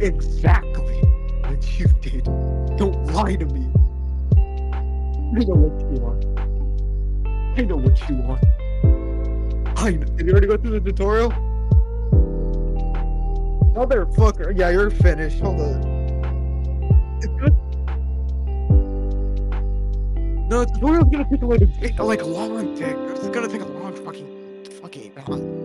exactly what you did. Don't lie to me. I know what you want. I know what you want. I know. Did you already go through the tutorial? Motherfucker. Yeah, you're finished. Hold on. It's good. No, the tutorial's gonna take like a, like a long dick. It's gonna take a long fucking fucking uh,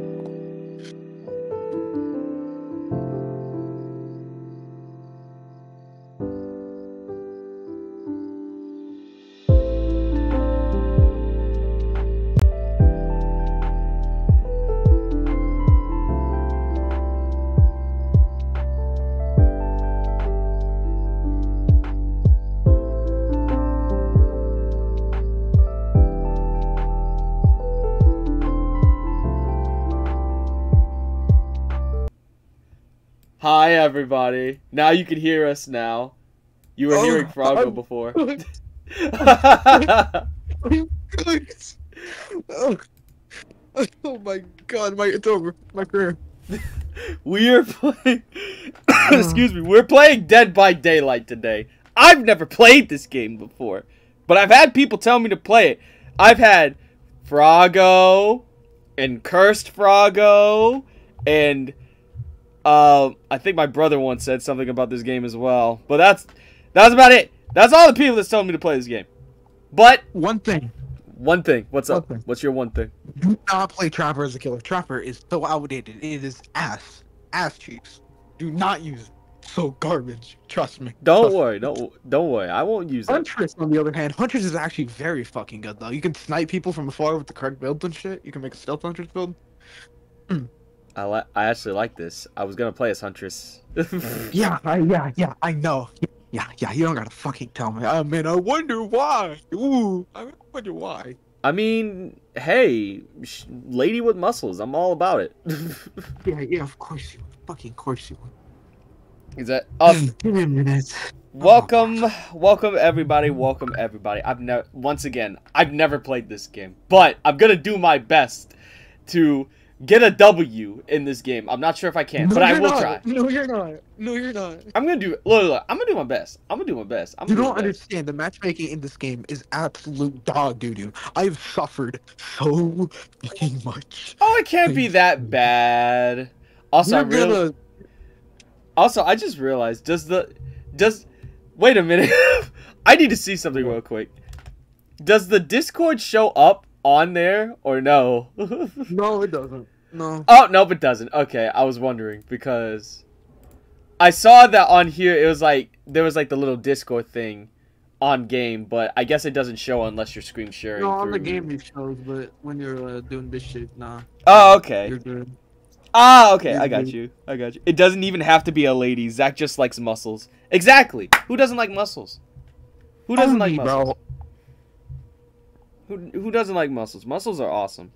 Hi, everybody. Now you can hear us now. You were Oh, hearing Froggo before. oh. oh my god, my it's over. My career. we are playing. Excuse me. We're playing Dead by Daylight today. I've never played this game before, but I've had people tell me to play it. I've had Froggo and Cursed Froggo and um, I think my brother once said something about this game as well. But that's that's about it. That's all the people that's telling me to play this game. But One thing. one thing. What's up? Thing. What's your one thing? Do not play Trapper as a killer. Trapper is so outdated. It is ass. Ass cheeks. Do not use it. So garbage. Trust me. Don't Trust me. worry. Don't don't worry. I won't use it. Huntress, on the other hand, Huntress is actually very fucking good though. You can snipe people from afar with the correct builds and shit. You can make a stealth Huntress build. I li- I actually like this. I was gonna play as Huntress. Yeah, I, yeah, yeah, I know. Yeah, yeah, you don't gotta fucking tell me. I mean, I wonder why. Ooh, I wonder why. I mean, hey, sh- lady with muscles. I'm all about it. Yeah, yeah, of course you would. Fucking course you would. Is that? Uh, Give me a minute. welcome, welcome everybody. Welcome everybody. I've never, once again, I've never played this game, but I'm gonna do my best to get a W in this game. I'm not sure if I can, No, but I will not. try. No, you're not. No, you're not. I'm gonna do. Look, look, look, I'm gonna do my best. I'm gonna do my best. I'm You do don't understand. The matchmaking in this game is absolute dog doo doo. I've suffered so fucking much. Oh, it can't be that bad. Also, I You're really. gonna- Also, I just realized does the does wait a minute. I need to see something real quick. Does the Discord show up on there or no? No, it doesn't. No. oh, nope, it doesn't. Okay, I was wondering because I saw that on here it was like there was like the little Discord thing on game, but I guess it doesn't show unless you're screen sharing. No, on the game it shows, but when you're uh, doing this shit, nah. Oh, okay. You're good. Ah, okay, I Mhm. got you. I got you. It doesn't even have to be a lady. Zach just likes muscles. Exactly. Who doesn't like muscles? Who doesn't like muscles? bro. Who who doesn't like muscles? Muscles are awesome,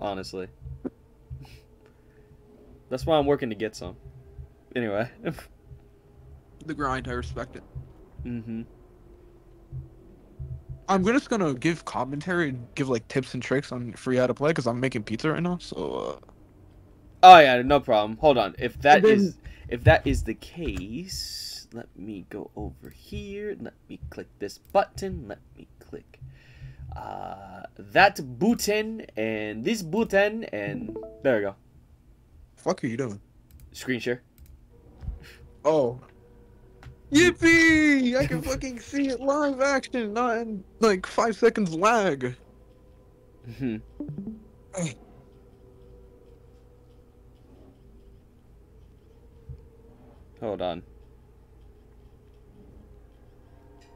honestly. That's why I'm working to get some. Anyway. The grind, I respect it. Mm-hmm. I'm just gonna give commentary and give like tips and tricks on free how to play because I'm making pizza right now. So uh, Oh yeah, no problem. Hold on. If that then- is if that is the case, let me go over here. Let me click this button. Let me click uh, that button and this button and there we go. fuck are you doing? Screen share. Oh. Yippee! I can fucking see it live action, not in like five seconds lag. Mhm. Hold on.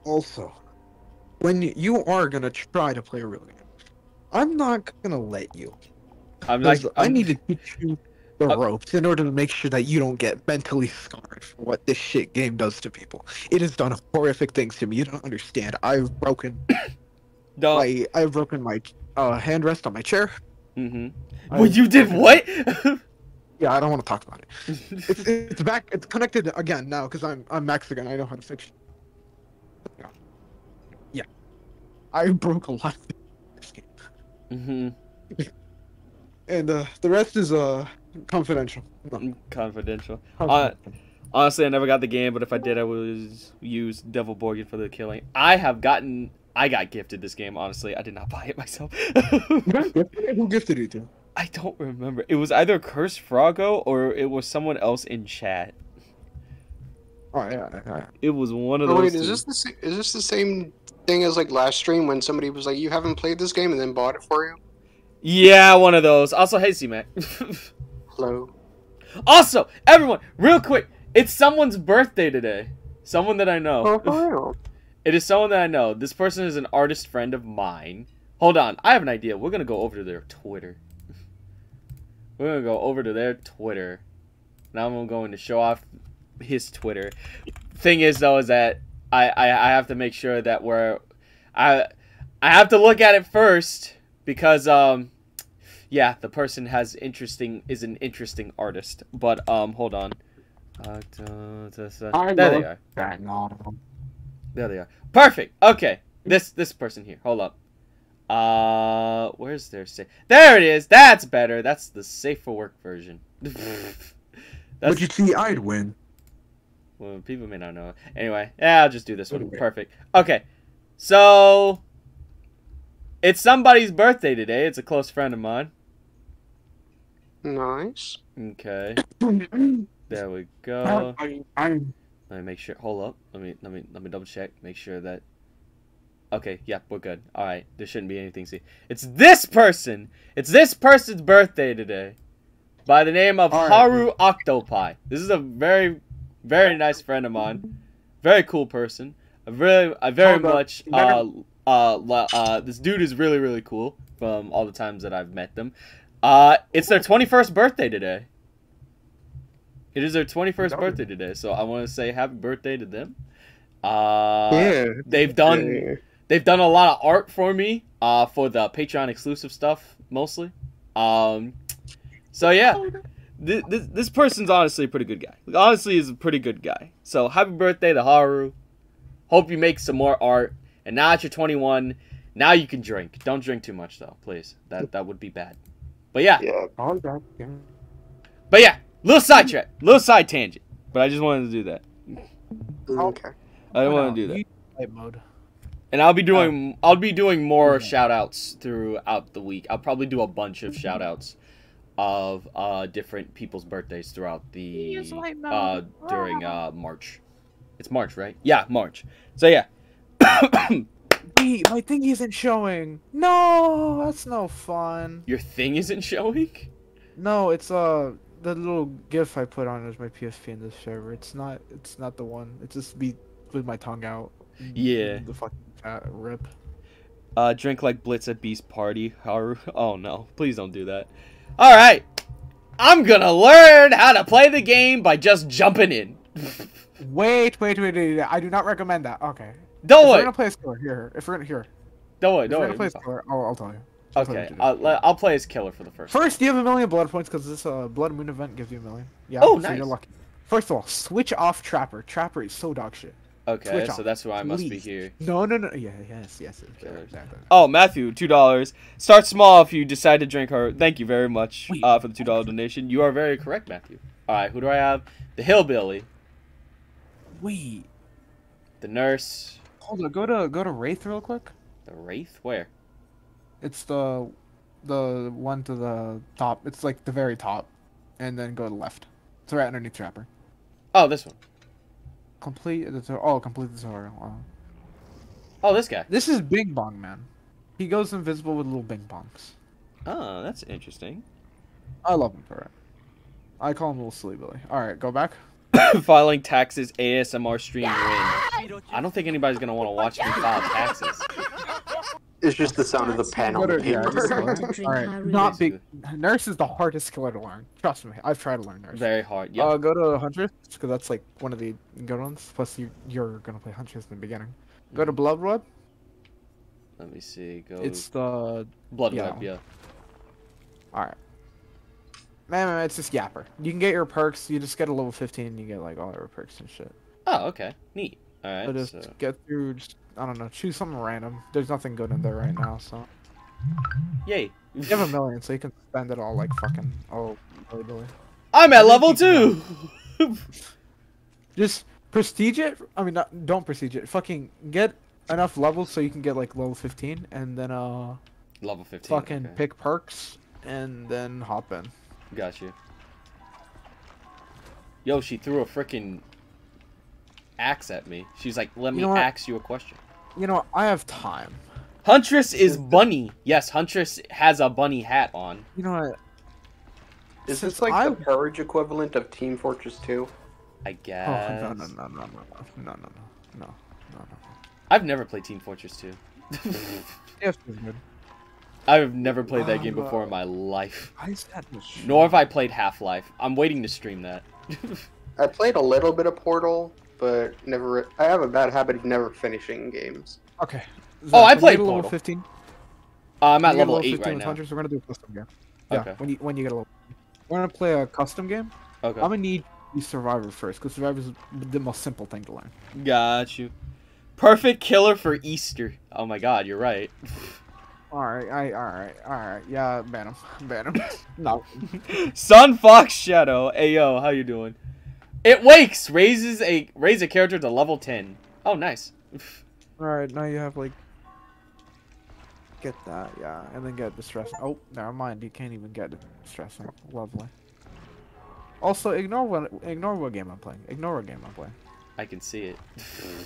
Also, when you are gonna try to play a real game, I'm not gonna let you. I'm like 'Cause I I'm- need to teach you the Uh, ropes in order to make sure that you don't get mentally scarred for what this shit game does to people. It has done horrific things to me. You don't understand. I've broken don't my I've broken my hand rest on my chair. Mm-hmm. Well, you did what? Yeah, I don't want to talk about it. It's it's back. It's connected again now because I'm I'm Mexican. I know how to fix. Yeah. I broke a lot of this game, mm-hmm. and uh, the rest is uh confidential. No, Confidential. Uh. Honestly, I never got the game, but if I did, I would use Devil Borgin for the killing. I have gotten. I got gifted this game. Honestly, I did not buy it myself. You got gifted? Who gifted it to? I don't remember. It was either Curse Froggo or it was someone else in chat. Oh yeah, yeah, yeah. It was one of Oh, those. wait, is this the is this the same thing as like last stream when somebody was like, "You haven't played this game," and then bought it for you? Yeah, one of those. Also, hey, C-Mac. Hello. also, everyone, real quick, it's someone's birthday today. Someone that I know. Oh? It is someone that I know. This person is an artist friend of mine. Hold on, I have an idea. We're gonna go over to their Twitter. We're gonna go over to their Twitter. Now I'm going to show off his Twitter. Thing is though, is that I, I I have to make sure that we're I I have to look at it first because um yeah the person has interesting is an interesting artist. But um hold on. Uh, there they are. There they are. Perfect. Okay. This this person here. Hold up. Uh, where's their safe? There it is. That's better. That's the safe for work version. That's But you see, I'd win. Well, people may not know. Anyway, yeah, I'll just do this one. Okay. Perfect. Okay. So it's somebody's birthday today. It's a close friend of mine. Nice. Okay. There we go. Let me make sure. Hold up. Let me let me let me double check. Make sure that. Okay. Yeah, we're good. All right. There shouldn't be anything. See, it's this person. It's this person's birthday today, by the name of All right. Haru Octopi. This is a very, very nice friend of mine. Very cool person. I really, I very much. Uh, uh, uh, this dude is really, really cool. From all the times that I've met them. Uh, it's their twenty first birthday today. It is their 21st Darn. birthday today, so I want to say happy birthday to them. Uh, yeah. they've done Yeah. they've done a lot of art for me, uh, for the Patreon exclusive stuff mostly. Um, so yeah, this, this this person's honestly a pretty good guy. Like, honestly, is a pretty good guy. So happy birthday to Haru. Hope you make some more art. And now that you're 21, now you can drink. Don't drink too much though, please. That that would be bad. But yeah, Yeah. All right, yeah. but yeah, little sidetrack, little side tangent. But I just wanted to do that. Mm. Okay. I didn't Why want not? to do that. You- mode. And I'll be doing oh. I'll be doing more Yeah. shout outs throughout the week. I'll probably do a bunch of shout outs of uh different people's birthdays throughout the uh during uh March. It's March, right? Yeah, March. So yeah. Wait, my thingy isn't showing. No, that's no fun. Your thing isn't showing? No, it's uh the little GIF I put on as my PFP in this server. It's not. It's not the one. It's just me with my tongue out. Yeah. The fucking fat rip. Uh drink like Blitz at Beast Party. Haru. Oh no, please don't do that. Alright. I'm gonna learn how to play the game by just jumping in. Wait, wait, wait, wait, wait. I do not recommend that. Okay. Don't if we're gonna play a score, here. If we're gonna here. Don't worry, If don't we're worry. gonna play a score, I'll, I'll tell you. You Okay, what to do. I'll, I'll play as killer for the first. First, you have a million blood points because this uh, blood moon event gives you a million. Yeah. Oh, so nice. You're lucky. First of all, switch off Trapper. Trapper is so dog shit. Okay, Switch so off, that's why I must be here. No, no, no. Yeah, yes, yes. yes, Okay. exactly. Oh, Matthew, two dollars. Start small if you decide to drink her. Thank you very much uh, for the two dollar donation. You are very correct, Matthew. All right, who do I have? The hillbilly, Wait, the nurse, hold on. Go to go to Wraith real quick. the wraith. Where? It's the the one to the top. It's like the very top, and then go to the left. It's right underneath Trapper. Oh, this one. Complete the tu- oh, complete the tutorial. Wow. Oh, this guy. This is Bing Bong Man. He goes invisible with little Bing Bongs. Oh, that's interesting. I love him for it. I call him Little Silly Billy. All right, go back. Filing taxes ASMR stream win. I don't think anybody's gonna want to watch me file taxes. It's just the sound of the pen on the What yeah, paper. All right, not big. Nurse is the hardest killer to learn. Trust me, I've tried to learn Nurse. Very hard. Yep. Uh, go to Huntress because that's like one of the good ones. Plus, you you're gonna play Huntress in the beginning. Go to Blood Web. Let me see. Go. It's the Blood yeah. Web. Yeah. all right. Man, man, it's just Yapper. You can get your perks. You just get a level 15. and You get like all your perks and shit. Oh, okay. Neat. All right. So just so- get through. Just I don't know. Choose something random. There's nothing good in there right now, so Yay. you have a million, so you can spend it all like fucking oh billy billy. I'm at level two. Just prestige it. I mean, not, don't prestige it. Fucking get enough levels so you can get like level 15, and then uh level 15. fucking okay. pick perks, and then hop in. Got you. Yo, she threw a freaking axe at me. She's like, "Let You me ask you a question." You know, what? I have time. Huntress is bunny. Yes, Huntress has a bunny hat on. You know what? Is Since this like I- the Purge equivalent of Team Fortress 2? I Oh guess. no no no no no no no no no no no. I've never played Team Fortress 2. Yes, good. I've never played that game Um, before in my life. Why is that the Nor have I played Half Life. I'm waiting to stream that. I played a little bit of Portal, but never. I have a bad habit of never finishing games. Okay. Oh, I when played level 15. Uh, I'm at you get a level 8 15 right now. Hunters, we're gonna do a custom game. Yeah. Okay. When you when you get a level, we're gonna play a custom game. Okay. I'm gonna need you Survivor first, because Survivor is the most simple thing to learn. Got you. Perfect killer for Easter. Oh my god, you're right. All right, I, all right, all right. Yeah, ban him, ban him. no. Sun Fox Shadow. Hey yo, how you doing? It wakes, raises a raise a character to level 10. Oh, nice. All right, now you have like. Get that, yeah, and then get distress. Oh, never mind. You can't even get distress. Lovely. Also, ignore what ignore what game I'm playing. Ignore what game I'm playing. I can see it.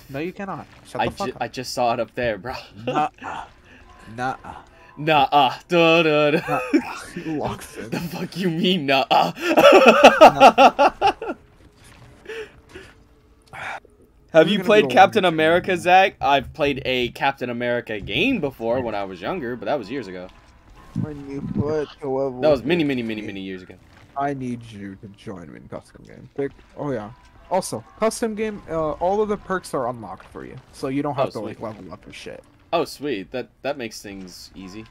No, you cannot. Shut I, the fuck ju- up. I just saw it up there, bro. Nah. Nah. Nah, uh, duh, duh, duh. Locks in. the fuck you mean, nah? Uh. Have We're you played Captain one-v-two. America, Zach? I've played a Captain America game before when I was younger, but that was years ago. When you put the level. That was many, many, many, many years ago. I need you to join me in custom game. Pick. Oh yeah. Also, custom game. Uh, all of the perks are unlocked for you, so you don't have Oh, to like level up your shit. Oh, sweet. That that makes things easy.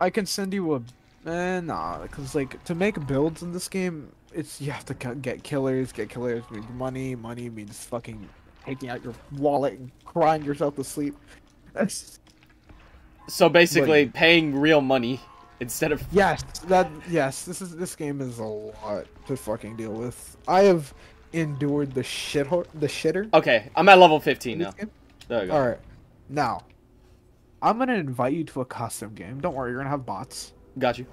I can send you a. Eh, nah, because like to make builds in this game, it's you have to get killers. Get killers means money. Money means fucking taking out your wallet and crying yourself to sleep. That's So basically, paying real money instead of Yes, that yes. This is this game is a lot to fucking deal with. I have endured the shit the shitter. Okay, I'm at level 15 now. game. There we go. All right, now I'm gonna invite you to a custom game. Don't worry, you're gonna have bots. Got you.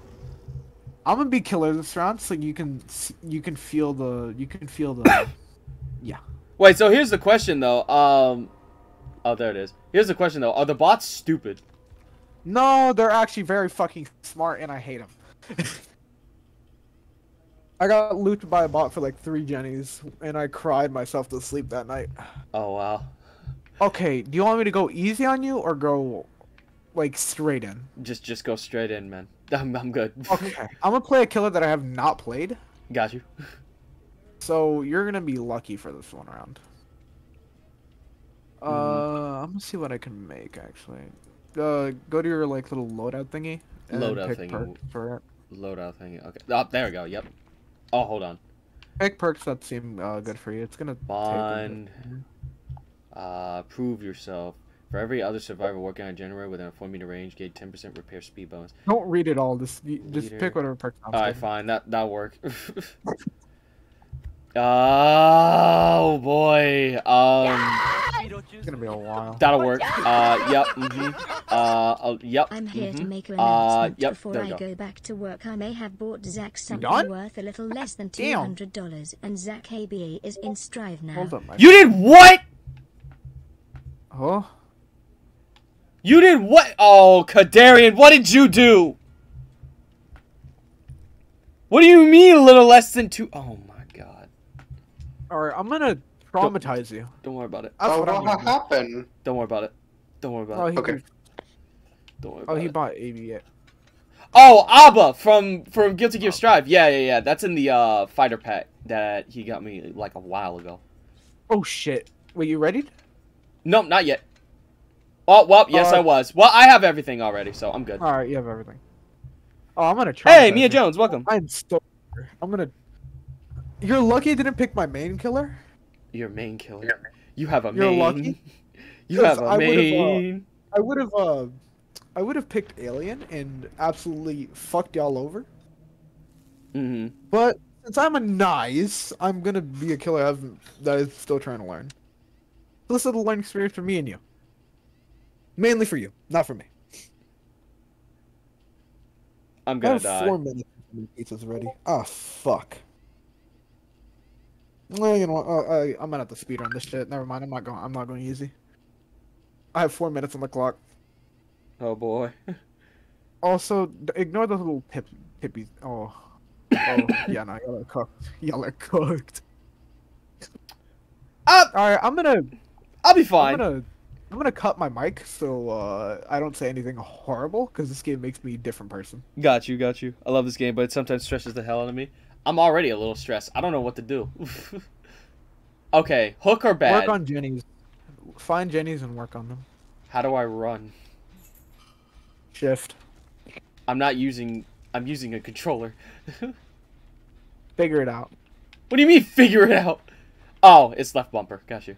I'm gonna be killer this round, so you can you can feel the you can feel the Wait, so here's the question though. Um, oh, there it is. Here's the question though. Are the bots stupid? No, they're actually very fucking smart, and I hate them. I got looped by a bot for like three jennies, and I cried myself to sleep that night. Oh wow. Okay, do you want me to go easy on you or go like straight in? Just just go straight in, man. I'm I'm good. Okay, I'm gonna play a killer that I have not played, Got you. so you're gonna be lucky for this one round. Uh, I'm gonna see what I can make actually. Uh, go to your like little loadout thingy. And Loadout pick thingy. perks for it. Loadout thingy. Okay. Oh, there we go. Yep. Oh, hold on. Pick perks that seem uh, good for you. It's gonna take a bit. Bond. Uh, prove yourself. For every other survivor working on a generator within a 4 meter range, gain 10% repair speed bonus. Don't read it all. Just just Leader. pick whatever perk Alright, good. fine. That that'll work. oh boy. Um, It's gonna be a while. that'll work. Uh, yep. Mm-hmm. Uh, uh, yep. I'm here to mhm. make an Uh, announcement. yep, Before I go. go back to work, I may have bought Zach something done? worth a little less than $200, and Zach ABA is in Strive now. Hold on, my You did what? Oh, You did what? Oh, Kadarian, what did you do? What do you mean a little less than two? Oh my god. All right. I'm gonna traumatize you. Don't worry about it. That's oh, what what gonna happened? Don't worry about it. Don't worry about Oh, it. he, Okay. Don't worry oh, he it. bought ABA. Oh, Abba from from Guilty Gear Strive. Yeah, yeah, yeah. That's in the uh fighter pack that he got me like a while ago. Oh shit! Wait, you ready? Nope, not yet. Oh well, yes Uh, I was. Well, I have everything already, so I'm good. All right, you have everything. Oh, I'm gonna try. Hey, Mia Jones, welcome. I'm still. I'm gonna. You're lucky I didn't pick my main killer. Your main killer. You have a You're main. lucky. You 'Cause have a I would've, uh, main. I would have. Uh, I would have picked Alien and absolutely fucked y'all over. Mm-hmm. But since I'm a nice, I'm gonna be a killer I've, that is still trying to learn. This is a learning experience for me and you. Mainly for you, not for me. I'm gonna have die. four minutes for my pizzas ready. Ah, fuck. Well, you know what? Uh, I, I'm gonna have to speed on this shit. Never mind. I'm not going. I'm not going easy. I have four minutes on the clock. Oh boy. Also, ignore those little pip pippies. Oh, oh, yeah, no, y'all are cooked. Y'all are cooked. Up. All right, I'm gonna, I'll be fine. I'm gonna, I'm gonna cut my mic so uh, I don't say anything horrible because this game makes me a different person. Got you, got you. I love this game, but it sometimes stresses the hell out of me. I'm already a little stressed. I don't know what to do. okay, hook or bad? Work on Jenny's. Find Jenny's and work on them. How do I run? Shift. I'm not using. I'm using a controller. Figure it out. What do you mean figure it out? Oh, it's left bumper. Got you.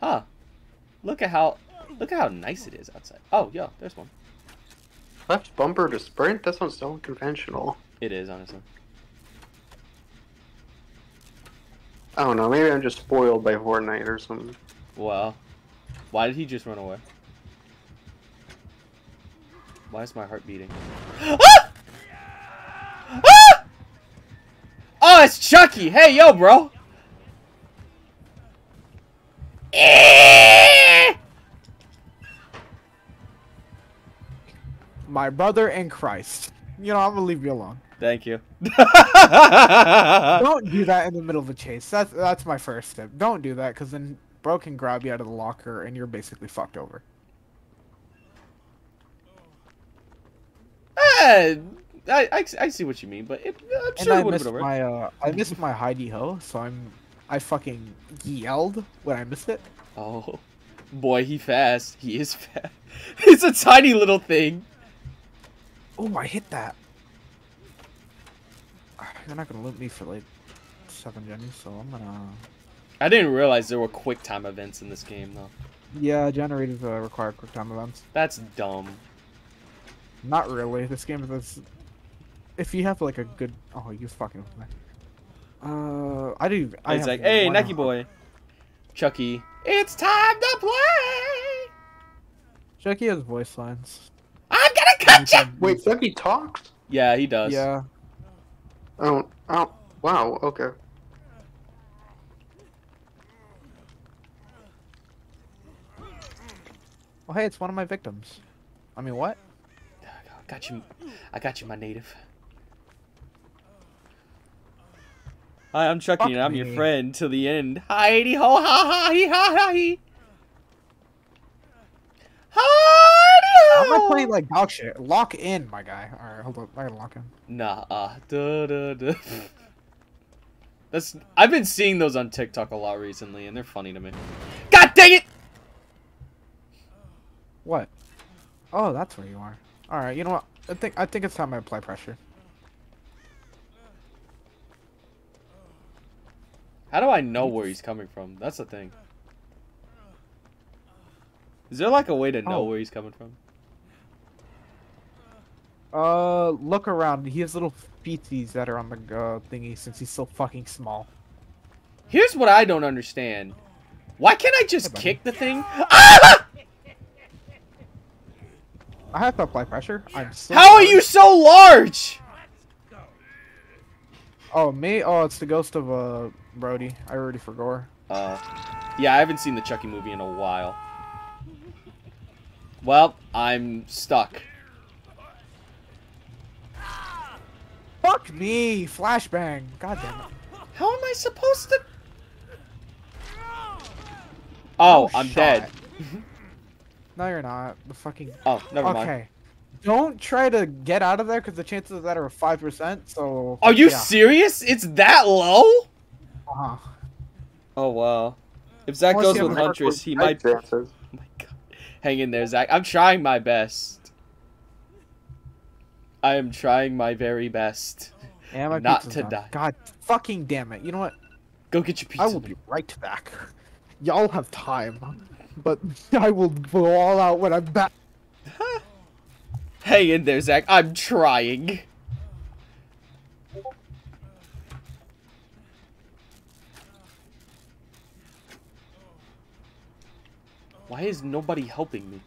Huh. Look at how look at how nice it is outside. Oh, yeah, there's one. Left bumper to sprint? That sounds so unconventional. It is, honestly. I don't know. Maybe I'm just spoiled by Fortnite or something. Well, why did he just run away? Why is my heart beating? Ah! Ah! Oh, it's Chucky. Hey, yo, bro. My brother and Christ. You know, I'm gonna leave you alone. Thank you. Don't do that in the middle of a chase. That's that's my first tip. Don't do that, because then bro can grab you out of the locker and you're basically fucked over. Eh, I, I, I see what you mean, but it, I'm And sure I it would have been over. my uh, I missed my Heidi ho, so I'm I fucking yelled when I missed it. Oh, boy, he fast. He is fast. It's a tiny little thing. Oh, I hit that. Ah, You're not gonna loot me for like seven jennies, so I'm gonna. I didn't realize there were quick time events in this game, though. Yeah, generators uh, require quick time events. That's dumb. Not really. This game is. If you have like a good. Oh, you fucking. Uh, I do. I It's like, hey, Nike boy. Chucky, it's time to play! Chucky has voice lines. I'm gonna! Wait, Chucky talks? Yeah, he does. Yeah. Oh, oh, wow, okay. Oh, hey, it's one of my victims. I mean, what? I got you. I got you, my native. Hi, I'm Chucky, Fuck and I'm your friend till the end. Heidi ho ha ha he ha ha he. Heidi I'm not playing like dog shit. Lock in, my guy. All right, hold up. I gotta lock in. Nah, uh, duh, duh, duh. That's. I've been seeing those on TikTok a lot recently, and they're funny to me. God dang it! What? Oh, that's where you are. All right. You know what? I think I think it's time I apply pressure. How do I know where he's coming from? That's the thing. Is there like a way to know Oh. where he's coming from? Uh, look around. He has little feeties that are on the uh, thingy since he's so fucking small. Here's what I don't understand. Why can't I just Hey, kick the thing? Ah! I have to apply pressure. I'm so. How are you so large? Oh me? Oh, it's the ghost of uh Brody. I already forgot. Uh, yeah, I haven't seen the Chucky movie in a while. Well, I'm stuck. Fuck me! Flashbang! God damn it! How am I supposed to? Oh, No I'm shot. dead. No, you're not. The fucking. Oh, never mind. okay. Don't try to get out of there because the chances of that are five percent. So. Are you yeah. serious? It's that low? Uh-huh. Oh wow. If Zach goes with a Huntress, he might. Oh my god. Hang in there, Zach. I'm trying my best. I am trying my very best. Not to done. die. God fucking damn it. You know what? Go get your pizza. I will be right back. Y'all have time. But I will go all out when I'm back. Hang in there, Zach. I'm trying. Why is nobody helping me?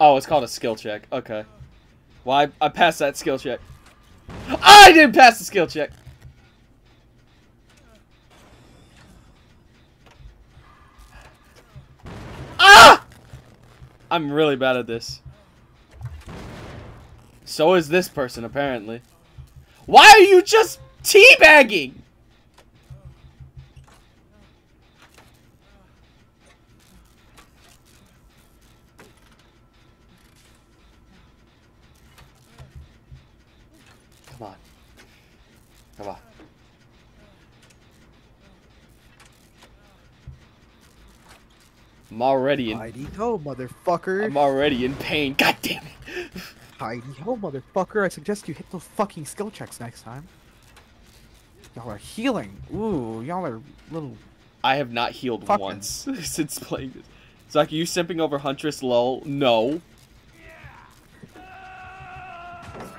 Oh, it's called a skill check. Okay. Well, I, I passed that skill check. I didn't pass the skill check. Ah! I'm really bad at this. So is this person, apparently. Why are you just teabagging? Come on. Come on. I'm already in Heidi ho, motherfucker. I'm already in pain. God damn it. Heidi ho, motherfucker. I suggest you hit those fucking skill checks next time. Y'all are healing. Ooh, y'all are little. I have not healed Fuck once since playing this. Zach, are you simping over Huntress lol? No.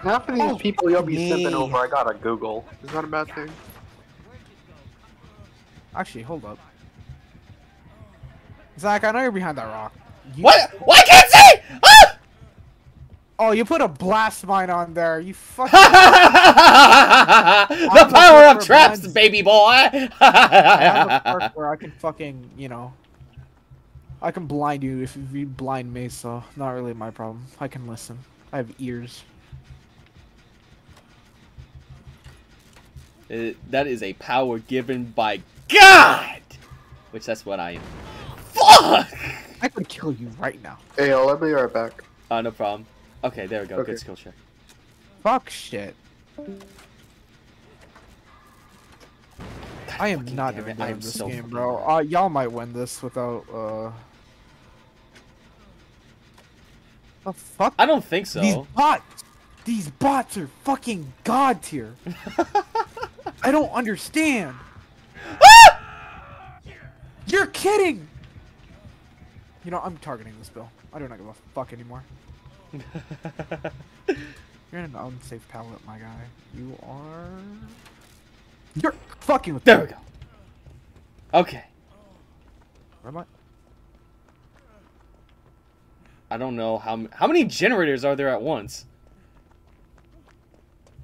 Half of these Oh, people you'll be me. simping over, I gotta Google. Is that a bad thing? Actually, hold up. Zach, I know you're behind that rock. You- What? Why can't see? Ah! Oh, you put a blast mine on there. You fucking. the power of traps, baby boy. I have a perk where I can fucking, you know. I can blind you if you blind me, so not really my problem. I can listen. I have ears. Uh, that is a power given by God, which that's what I am. Fuck. I could kill you right now. Hey, I'll be right back. Uh, no problem. Okay, there we go. Okay. Good skill check. Fuck shit. I am not damn even it, good I at this so game, bro. Uh, y'all might win this without, uh... The fuck? I don't think so. These bots! These bots are fucking god tier. I don't understand. You're kidding! You know, I'm targeting this bill. I do not give a fuck anymore. You're in an unsafe pallet, my guy. You are... You're fucking with there me. we go. Okay. Where am I? I don't know how how many generators are there at once.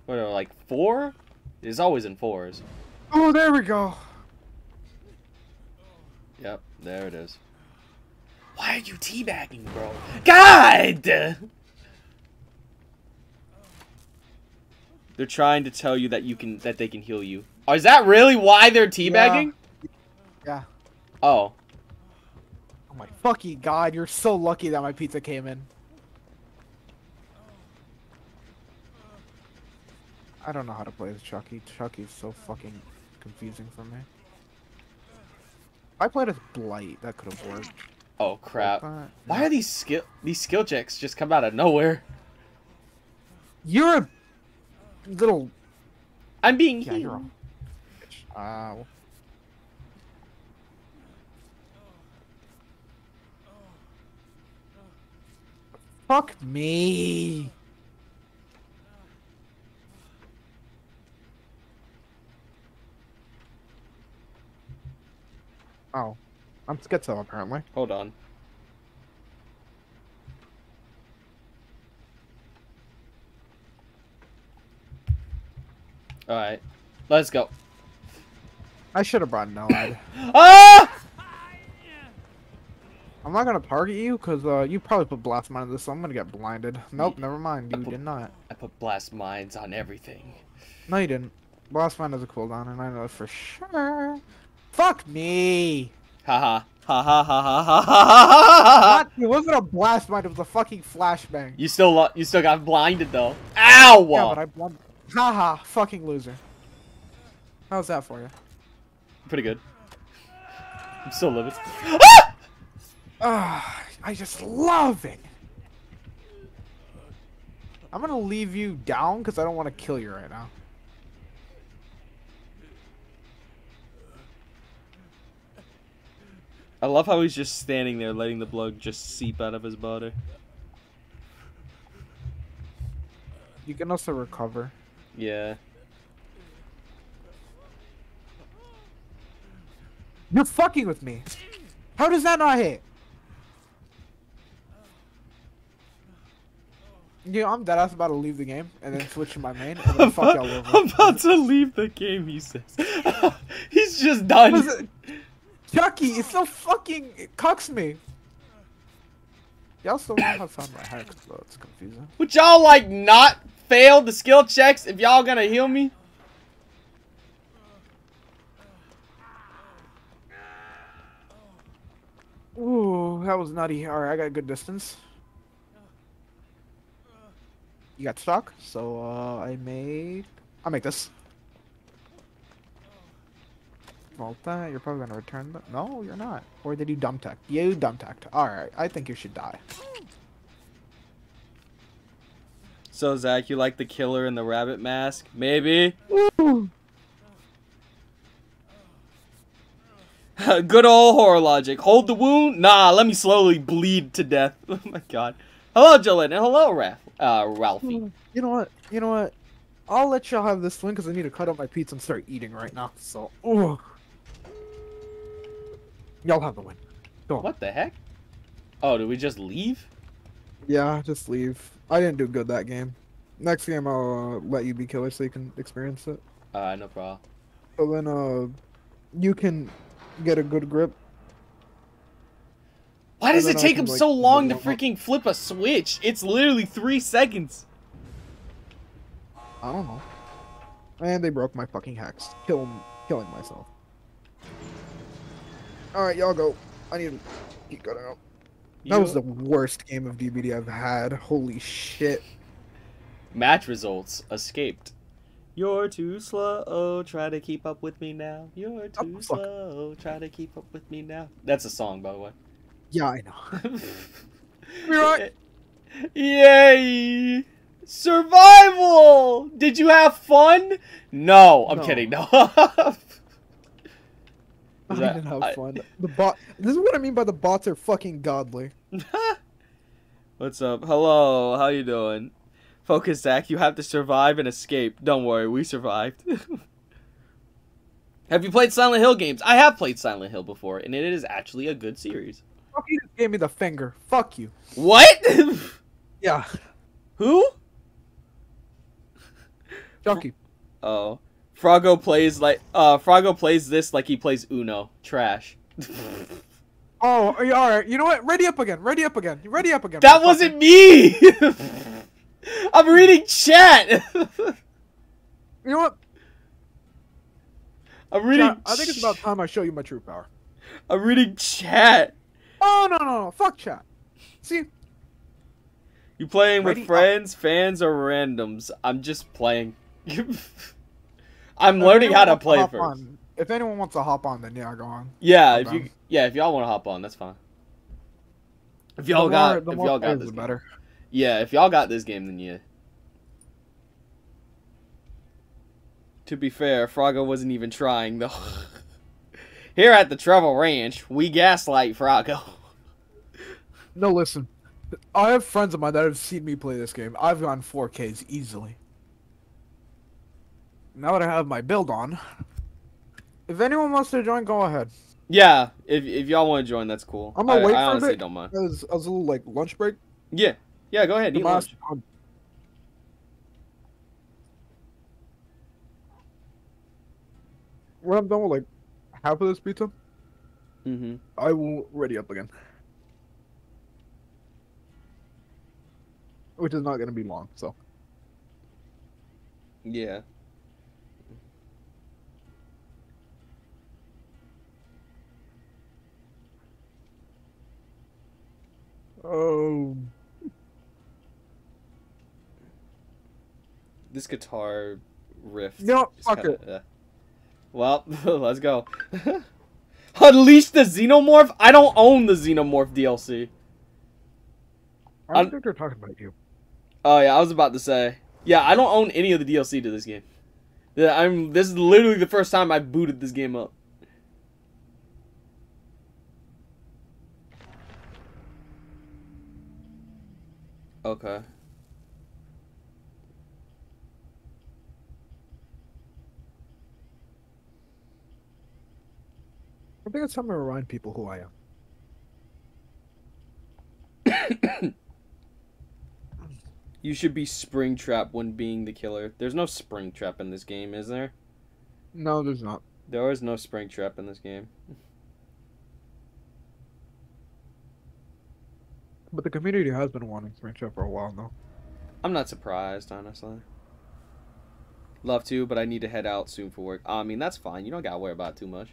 What are like four? It's always in fours. Oh, there we go. Yep, there it is. Why are you teabagging, bro? God! They're trying to tell you that you can that they can heal you. Oh, is that really why they're teabagging? Yeah. yeah. Oh. Oh my fucking god, you're so lucky that my pizza came in. I don't know how to play as Chucky. Chucky's so fucking confusing for me. I played as Blight, that could have worked. Oh crap. But- Why are these skill these skill checks just come out of nowhere? You're a little I'm being Yeah, you're healed. a bitch. Ow. Fuck me. Oh. I'm schizo apparently. Hold on. Alright. Let's go. I should have brought an Noad. Ah! I'm not gonna target you because uh, you probably put blast mines in this, so I'm gonna get blinded. Nope, never mind. You put- did not. I put blast mines on everything. No, you didn't. Blast mine has a cooldown, and I know for sure. Fuck me. Haha. Ha ha ha ha ha ha ha ha What? It wasn't a blast mine. It was a fucking flashbang. You still you still got blinded though. Ow! Yeah, but I won. Haha, fucking loser. How's that for you? Pretty good. I'm so livid. Ah, I just love it. I'm gonna leave you down because I don't want to kill you right now. I love how he's just standing there, letting the blood just seep out of his body. You can also recover. Yeah. You're fucking with me. How does that not hit? Yeah, I'm dead ass about to leave the game and then switch to my main and then fuck y'all over. I'm about to leave the game, he says. he's just done. Chucky, it's so fucking it cucks me. Y'all still don't have found my hacks, though. It's confusing. Would y'all like not fail the skill checks if y'all gonna heal me? Ooh, that was nutty. Alright, I got a good distance. You got stuck, so uh, I made. I'll make this. You're probably gonna return the. No, you're not. Or did you dump tech? You dump tech. Alright, I think you should die. So Zach, you like the killer in the rabbit mask? Maybe. Good old horror logic. Hold the wound? Nah, let me slowly bleed to death. Oh my god. Hello, Jolene, and hello, Ralph. Uh, Ralphie. You know what? You know what? I'll let y'all have this one because I need to cut up my pizza and start eating right now. So, ooh. Y'all have the win. Go on. What the heck? Oh, did we just leave? Yeah, just leave. I didn't do good that game. Next game, I'll uh, let you be killer so you can experience it. Uh, no problem. So then, uh, you can get a good grip. Why does it take him like, so long to warm up. freaking flip a switch? It's literally three seconds. I don't know. And they broke my fucking hacks. Kill, killing myself. Alright, y'all go. I need to keep going out. That was the worst game of DBD I've had. Holy shit. Match results escaped. You're too slow. Try to keep up with me now. You're Oh, too fuck. slow. Try to keep up with me now. That's a song, by the way. Yeah, I know. right. Yay! Survival! Did you have fun? No, I'm No. kidding. No. I that- didn't have I- fun. The bot. This is what I mean by the bots are fucking godly. What's up? Hello, how you doing? Focus, Zach. You have to survive and escape. Don't worry, we survived. have you played Silent Hill games? I have played Silent Hill before, and it is actually a good series. Fuck you just gave me the finger. Fuck you. What? Yeah. Who? Chucky. Oh, Froggo plays like uh Froggo plays this like he plays Uno. Trash. Oh, all right. You know what? Ready up again. Ready up again. Ready up again. That wasn't me. I'm reading chat. You know what? I'm reading. I think it's about time I show you my true power. I'm reading chat. Oh no no no! Fuck chat. See, You playing with Ready up. friends, fans, or randoms? I'm just playing. I'm if learning how to play hop first. on- if anyone wants to hop on, then yeah, go on. Yeah, if you yeah, if y'all want to hop on, that's fine. If y'all got if y'all got this game. better. Yeah, if y'all got this game, then yeah. To be fair, Froggo wasn't even trying though. Here at the Travel Ranch, we gaslight Froggo. No, listen. I have friends of mine that have seen me play this game. I've gone 4Ks easily. Now that I have my build on, if anyone wants to join, go ahead. Yeah, if if y'all want to join, that's cool. I'm gonna I, wait I for a honestly bit. don't mind. As, was a little like lunch break. Yeah, yeah, go ahead, The eat lunch. When I'm done with like half of this pizza, Mm-hmm. I will ready up again. Which is not gonna be long, so. Yeah. Oh. This guitar riff. You know what? is Fuck kinda- it. uh, Well, let's go. Unleash the Xenomorph? I don't own the Xenomorph DLC. I don't think they're talking about you. Oh yeah, I was about to say. Yeah, I don't own any of the DLC to this game. Yeah, I'm. This is literally the first time I booted this game up. Okay. I think it's time to remind people who I am. You should be Springtrap when being the killer. There's no Springtrap in this game, is there? No, there's not. There is no Springtrap in this game. But the community has been wanting Springtrap for a while now. I'm not surprised, honestly. Love to, but I need to head out soon for work. I mean, that's fine. You don't gotta worry about it too much.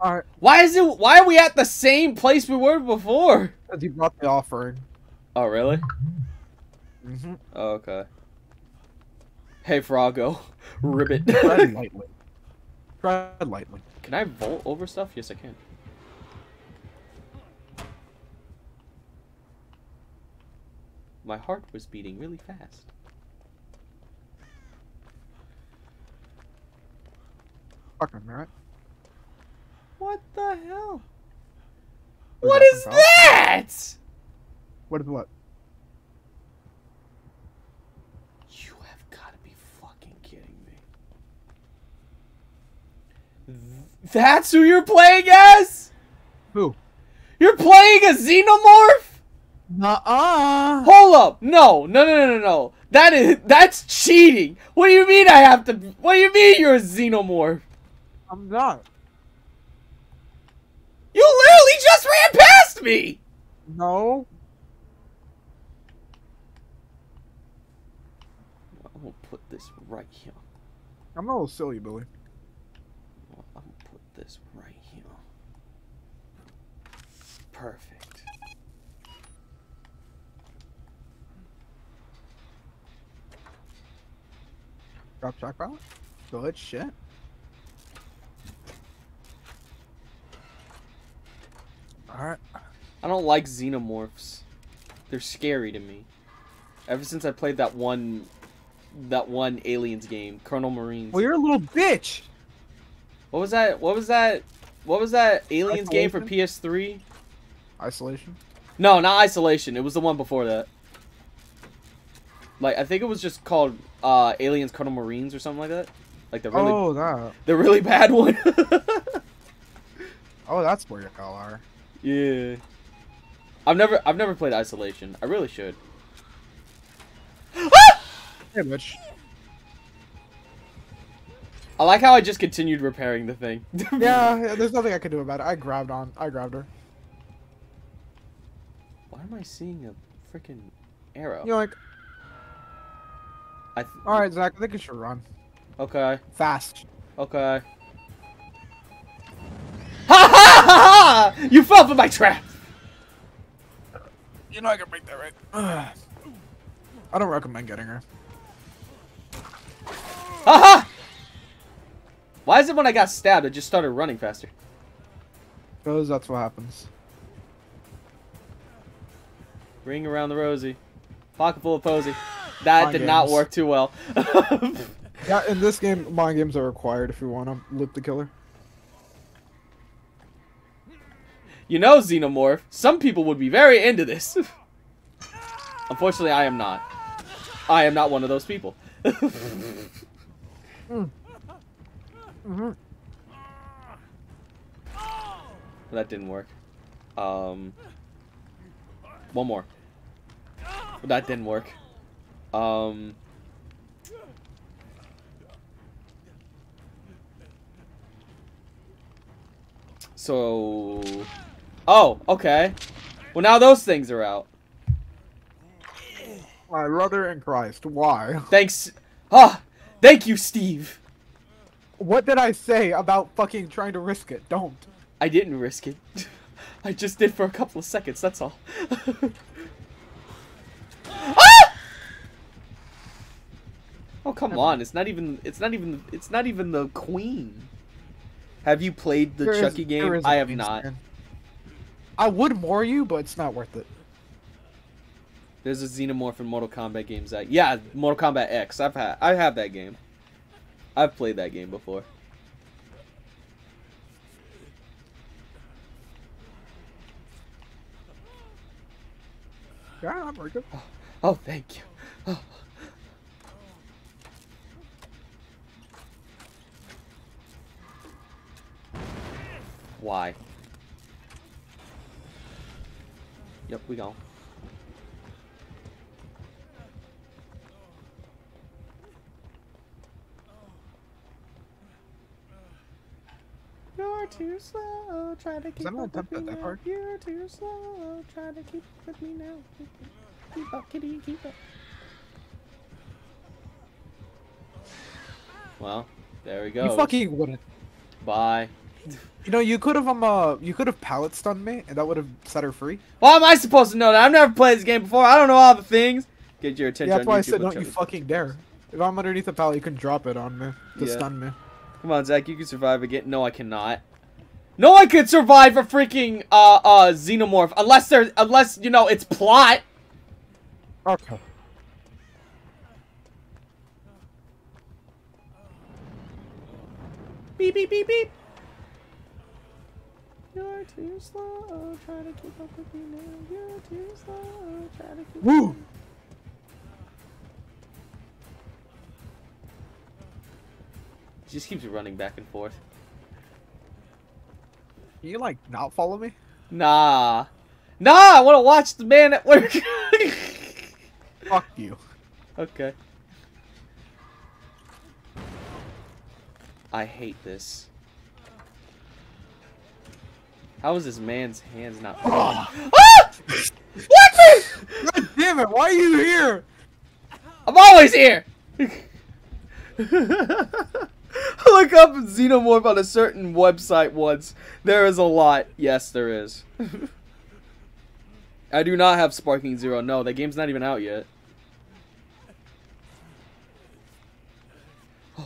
Alright, Why is it? Why are we at the same place we were before? Because you brought the offering. Oh, really? Mm-hmm. Oh, okay. Hey, Froggo. Ribbit. Tread lightly. Tread lightly. can I vault over stuff? Yes, I can. My heart was beating really fast. Right. What the hell? What is that? What is what? You have got to be fucking kidding me. Th- That's who you're playing as? Who? You're playing a xenomorph? Nuh-uh. Hold up. No, no, no, no, no, no. That is that's cheating. What do you mean I have to What do you mean you're a xenomorph? I'm not. You literally just ran past me. No. I'm gonna put this right here. I'm a little silly, Billy. I'm gonna put this right here. Perfect. Drop shock pallet? Good shit. Alright. I don't like xenomorphs. They're scary to me. Ever since I played that one that one aliens game, Colonel Marines. Well, you're a little bitch. What was that? What was that? What was that aliens game for PS3? Isolation. No, not Isolation. It was the one before that. Like I think it was just called uh Aliens Colonel Marines or something like that. Like the really Oh, that. the really bad one. Oh, that's where y'all are. yeah. I've never I've never played Isolation. I really should. Hey, bitch. I like how I just continued repairing the thing. Yeah, yeah, there's nothing I can do about it. I grabbed on. I grabbed her. Why am I seeing a freaking arrow? Yoink. I th- Alright, Zach, I think you should run. Okay. Fast. Okay. Ha ha ha ha! You fell for my trap. You know I can break that right. I don't recommend getting her. Ha ha! Why is it when I got stabbed, I just started running faster? Because that's what happens. Ring around the rosy. Pocket full of posy. That Mind did not work too well. Yeah, in this game, mind games are required if you want to loop the killer. you know, Xenomorph, some people would be very into this. Unfortunately, I am not. I am not one of those people. Mm-hmm. That didn't work. Um, one more. That didn't work. Um, so, oh, okay. Well, now those things are out. My brother in Christ, why? Thanks. Ah, thank you, Steve. What did I say about fucking trying to risk it? Don't. I didn't risk it. I just did for a couple of seconds. That's all. Oh come on! It's not even. It's not even. It's not even the queen. Have you played the There is- Chucky there game? I have not. man. I would more you, but it's not worth it. There's a Xenomorph in Mortal Kombat games that yeah, Mortal Kombat X. I've had I have that game. I've played that game before. Yeah, I'm very good. Oh, oh thank you. Oh. Why? Yep, we go. You're too slow, try to keep up with me now. part? You're too slow, try to keep up with me now. Keep up, kitty, keep up. Well, there we go. You fucking wouldn't. Bye. You know, you could have um uh you could have pallet stunned me, and that would have set her free. Well, am I supposed to know that? I've never played this game before. I don't know all the things. Get your attention. Yeah, that's on why I said with don't you fucking dare. If I'm underneath the pallet, you can drop it on me to Yeah. stun me. Come on, Zach. You can survive again. No, I cannot. No I can survive a freaking uh uh xenomorph unless there's unless you know it's plot. Okay. Beep beep beep beep. You're too slow. Oh, try to keep up with me now. You're too slow. Oh, try to keep. Woo! Just keeps running back and forth. Can you like not follow me? Nah. Nah, I want to watch the man at work. Fuck you. okay. I hate this. How is this man's hands not? ah! What? the- God damn it! Why are you here? I'm always here. Look up xenomorph on a certain website once. There is a lot. Yes, there is. I do not have Sparking Zero. No, that game's not even out yet.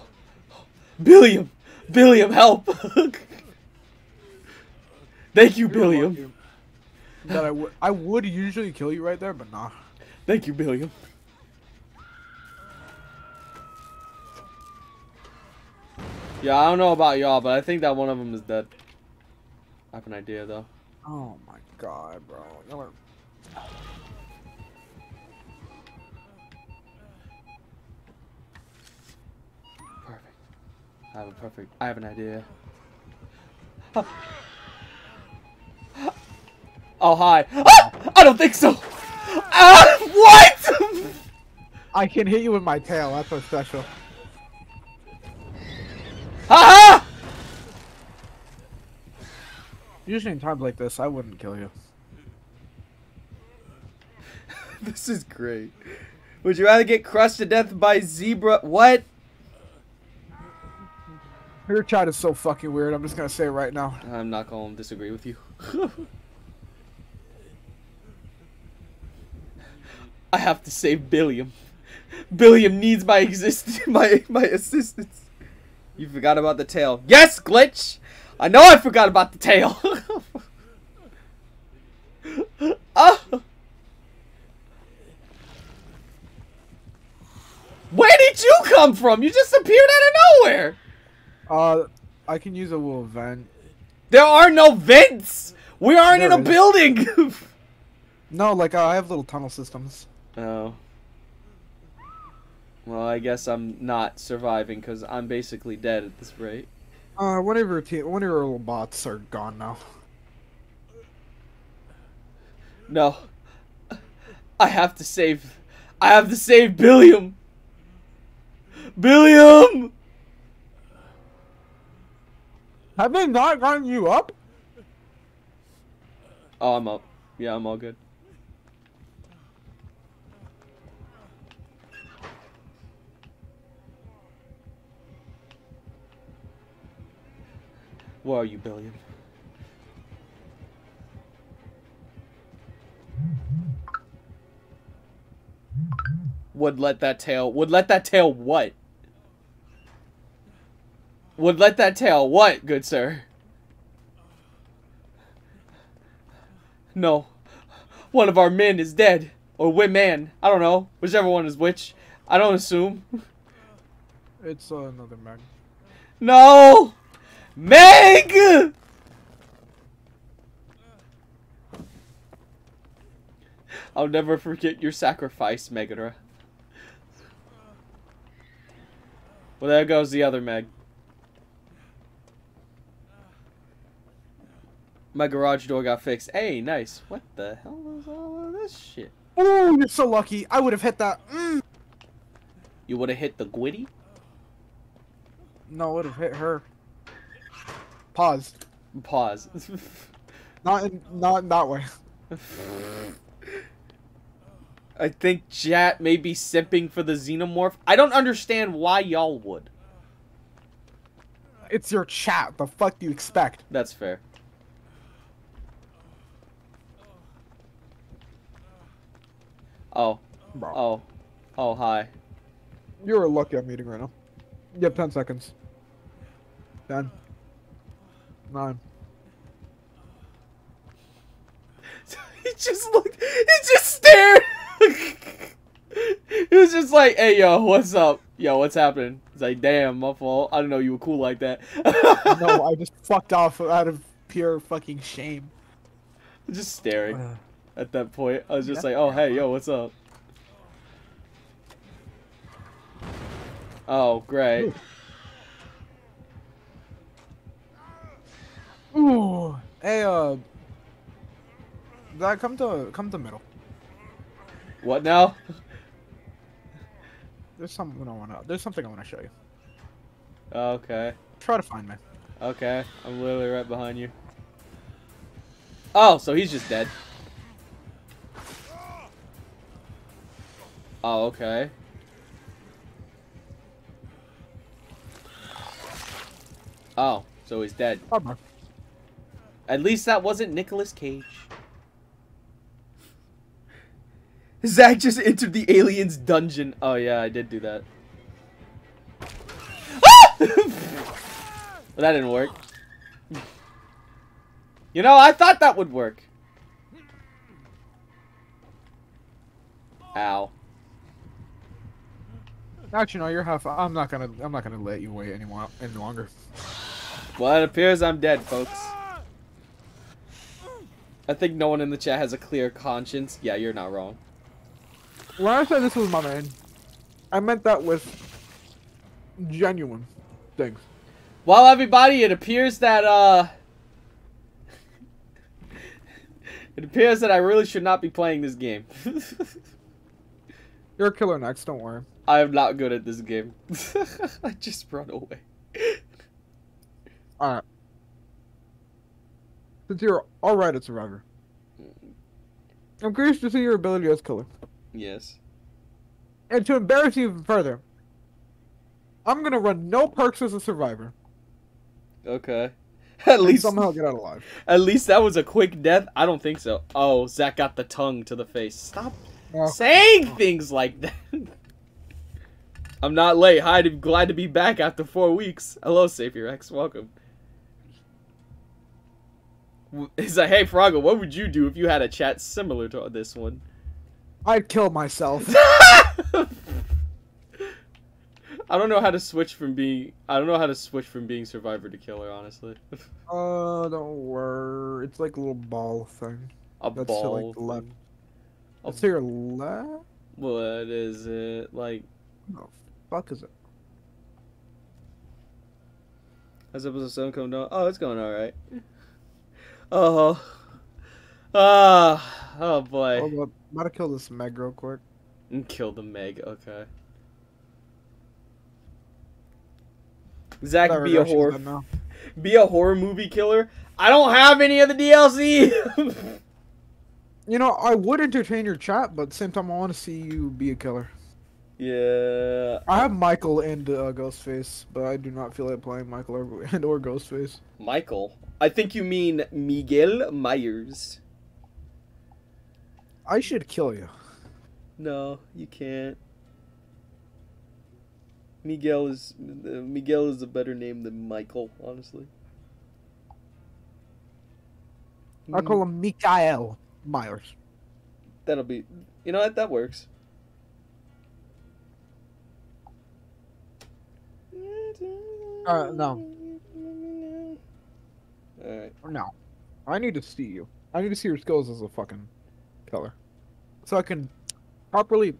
Billiam! Billiam, help! Thank you, Billiam. That I would I would usually kill you right there, but nah. Thank you, Billiam. Yeah, I don't know about y'all, but I think that one of them is dead. I have an idea, though. Oh my god, bro. Y'all are- Perfect. I have a perfect. I have an idea. Oh, hi. Ah! I don't think so. Ah, what? I can hit you with my tail. That's what's special. Haha! Usually in times like this, I wouldn't kill you. This is great. Would you rather get crushed to death by zebra? What? Your chat is so fucking weird. I'm just gonna say it right now. I'm not to disagree with you. I have to save Billiam. Billiam needs my existence, my my assistance. You forgot about the tail. Yes, glitch. I know I forgot about the tail. oh. Where did you come from? You just appeared out of nowhere. Uh, I can use a little vent. There are no vents. We aren't in a is. building. No, like uh, I have little tunnel systems. Oh. Well, I guess I'm not surviving because I'm basically dead at this rate. Uh, one of your team, one of your little bots are gone now. No. I have to save. I have to save Billiam. Billiam! Have they not gotten you up? Oh, I'm up. Yeah, I'm all good. Where are you, Billiam? Would let that tail. Would let that tail what? Would let that tail. What, good sir? No. One of our men is dead. Or women. I don't know. Whichever one is which. I don't assume. It's uh, another mag. No! Meg! I'll never forget your sacrifice, Megara. Well, there goes the other Meg. My garage door got fixed. Hey, nice. What the hell was all of this shit? Oh, you're so lucky. I would have hit that. Mm. You would have hit the Gwitty? No, I would have hit her. Pause. Pause. Not in, not in that way. I think Jat may be simping for the xenomorph. I don't understand why y'all would. It's your chat. The fuck do you expect? That's fair. Oh, Bro. oh, oh, hi. You're lucky I'm eating right now. You have 10 seconds. 10. 9. he just looked. He just stared. he was just like, "Hey, yo, what's up? Yo, what's happening?" He's like, "Damn, my fault. I didn't know you were cool like that." no, I just fucked off out of pure fucking shame. just staring uh, at that point. I was just like, "Oh, hey, yo, what's up?" Oh, great. Ooh. Hey, uh. That come to come to middle. What now? There's something I wanna. There's something I wanna show you. Okay. Try to find me. Okay, I'm literally right behind you. Oh, so he's just dead. Oh, okay. Oh, so he's dead. Bummer. At least that wasn't Nicolas Cage. Zach just entered the alien's dungeon. Oh yeah, I did do that. but that didn't work. You know, I thought that would work. Ow. Actually, no, you're half. I'm not gonna. I'm not gonna let you wait any, mo- any longer. Well, it appears I'm dead, folks. I think no one in the chat has a clear conscience. Yeah, you're not wrong. When I said this was my man, I meant that with genuine things. Well, everybody, it appears that, uh... it appears that I really should not be playing this game. You're a killer next. Don't worry. I am not good at this game. I just run away. All right. Since you're all right at Survivor, hmm. I'm curious to see your ability as killer. Yes. And to embarrass you even further, I'm gonna run no perks as a survivor. Okay. At least, somehow get out alive. at least that was a quick death. I don't think so. Oh, Zach got the tongue to the face. Stop No. saying things like that. I'm not late. Hi, I'm glad to be back after four weeks. Hello, Savior X. Welcome. He's like, hey, Froggo, what would you do if you had a chat similar to this one? I'd kill myself. I don't know how to switch from being. I don't know how to switch from being survivor to killer. Honestly, uh, don't worry. It's like a little ball thing. a That's to, ball. like, the left. Let's to your left. What is it like? No, fuck is it? How's episode seven coming down? Oh, it's going all right. Oh, ah, oh boy. Hold up. I'm about to kill this Meg real quick. And kill the Meg. Okay. Zach, be a horror, be a horror movie killer. I don't have any of the DLC. You know, I would entertain your chat, but at the same time, I want to see you be a killer. Yeah. I have Michael and uh, Ghostface, but I do not feel like playing Michael or, and or Ghostface. Michael. I think you mean Miguel Myers. I should kill you. No, you can't. Miguel is uh, Miguel is a better name than Michael, honestly. I call him Mikael Myers. That'll be, you know what? That works. Uh, no. All right. No. I need to see you. I need to see your skills as a fucking killer. So I can properly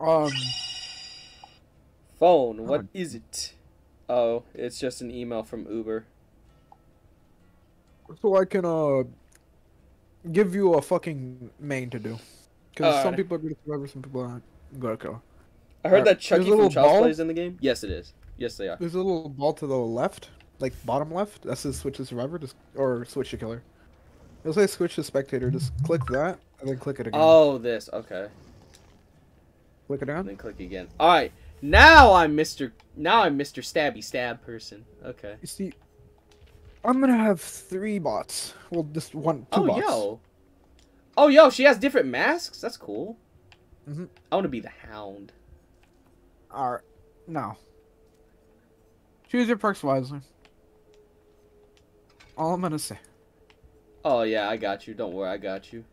um Phone. What Oh. is it? Oh, it's just an email from Uber. so I can uh give you a fucking main to do. Because some Alright. people are good at survivor, some people aren't at killer. I heard that Chucky from Child's. Play is in the game. Yes, it is. Yes, they are. There's a little ball to the left, like bottom left. That's says switch to survivor, just or switch to killer. It'll say switch to spectator. Just click that and then click it again. Oh, this. Okay. click it And again. then click again. All right. Now I'm Mr. Now I'm Mr. Stabby Stab person. Okay. You see, I'm gonna have three bots. Well, just one, two oh bots. Oh yo. Oh yo, she has different masks. That's cool. Mhm. I want to be the Hound. Alright, no. Choose your perks wisely. All I'm gonna say. Oh yeah, I got you. Don't worry, I got you.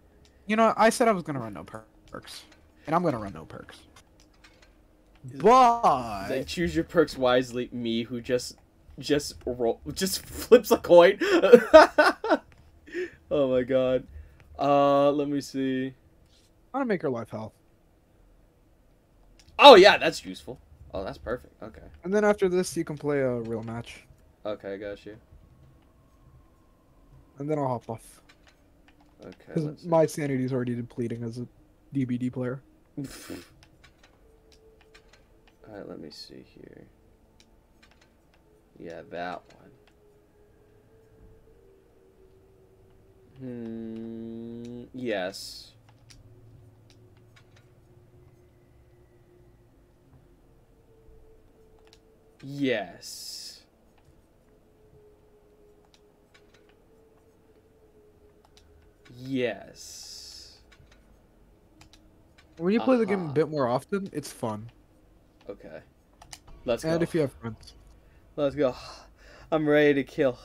You know, I said I was gonna run no per- perks, and I'm gonna run no perks. Then But choose your perks wisely. Me, who just just roll, just flips a coin. oh my god. Uh, let me see. I'm gonna make her life hell. Oh yeah, that's useful. Oh, that's perfect. Okay. And then after this, you can play a real match, Okay, I got you. and then I'll hop off Okay. because my sanity is already depleting as a DBD player. Alright, let me see here. Yeah, that one. Hmm. Yes. Yes. Yes. When you play the game a Uh-huh. bit more often, it's fun, Okay. Let's go. and if you have friends. Let's go. I'm ready to kill.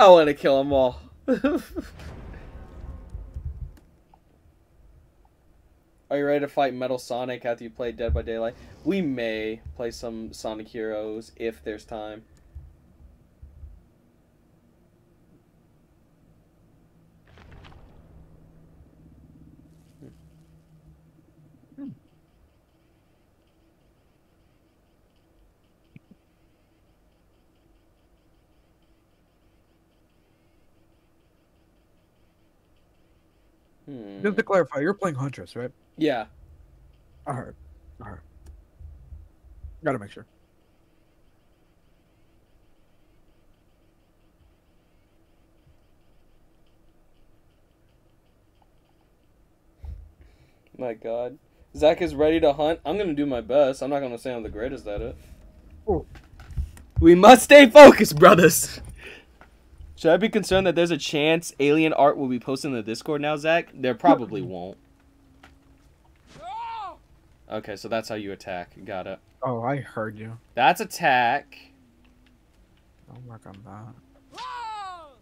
I want to kill them all. Are you ready to fight Metal Sonic after you play Dead by Daylight? We may play some Sonic Heroes if there's time. Hmm. Just to clarify, you're playing Huntress, right? Yeah. Alright. Alright. Gotta make sure. My God. Zach is ready to hunt. I'm gonna do my best. I'm not gonna say I'm the greatest at it. Oh. We must stay focused, brothers. Should I be concerned that there's a chance alien art will be posted in the Discord now, Zach? There probably won't. Okay, so that's how you attack. Got it. Oh, I heard you. That's attack. I'll work on that.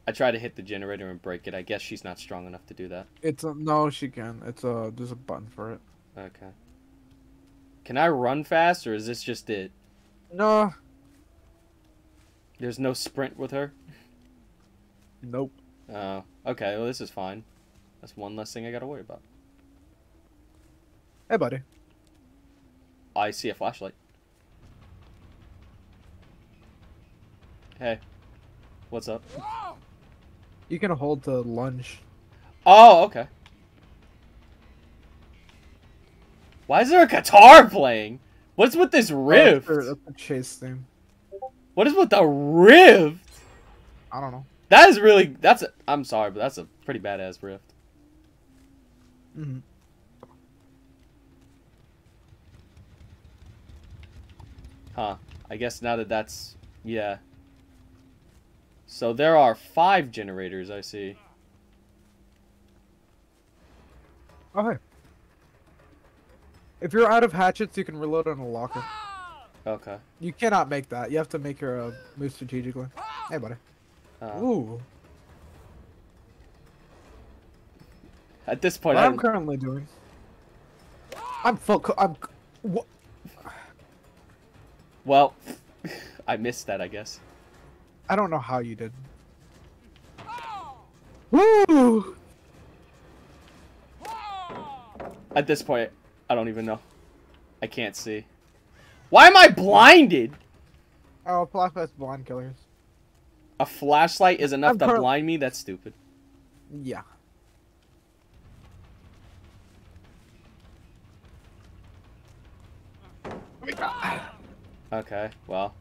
I try to hit the generator and break it. I guess she's not strong enough to do that. It's a no, she can. It's a there's a button for it. Okay. Can I run fast, or is this just it? No, There's no sprint with her? nope. Oh, okay. Well, this is fine. That's one less thing I gotta worry about. Hey, buddy. I see a flashlight. Hey. What's up? You can hold the lunge. Oh, okay. Why is there a guitar playing? What's with this riff? Oh, that's a chase thing. What is with the riff? I don't know. That is really. That's. A, I'm sorry, but that's a pretty badass riff. hmm Huh. I guess now that that's. Yeah. So there are five generators, I see. Oh, hey. If you're out of hatchets, you can reload on a locker. Okay. You cannot make that. You have to make your uh, move strategically. Hey, buddy. Uh, Ooh. at this point, What I, I'm currently doing. I'm full. Co- I'm. What? well, I missed that, I guess. I don't know how you did. Woo! At this point, I don't even know. I can't see. Why am I blinded? Oh, flashlights blind killers. A flashlight is enough to blind me? That's stupid. Yeah. Oh okay, well,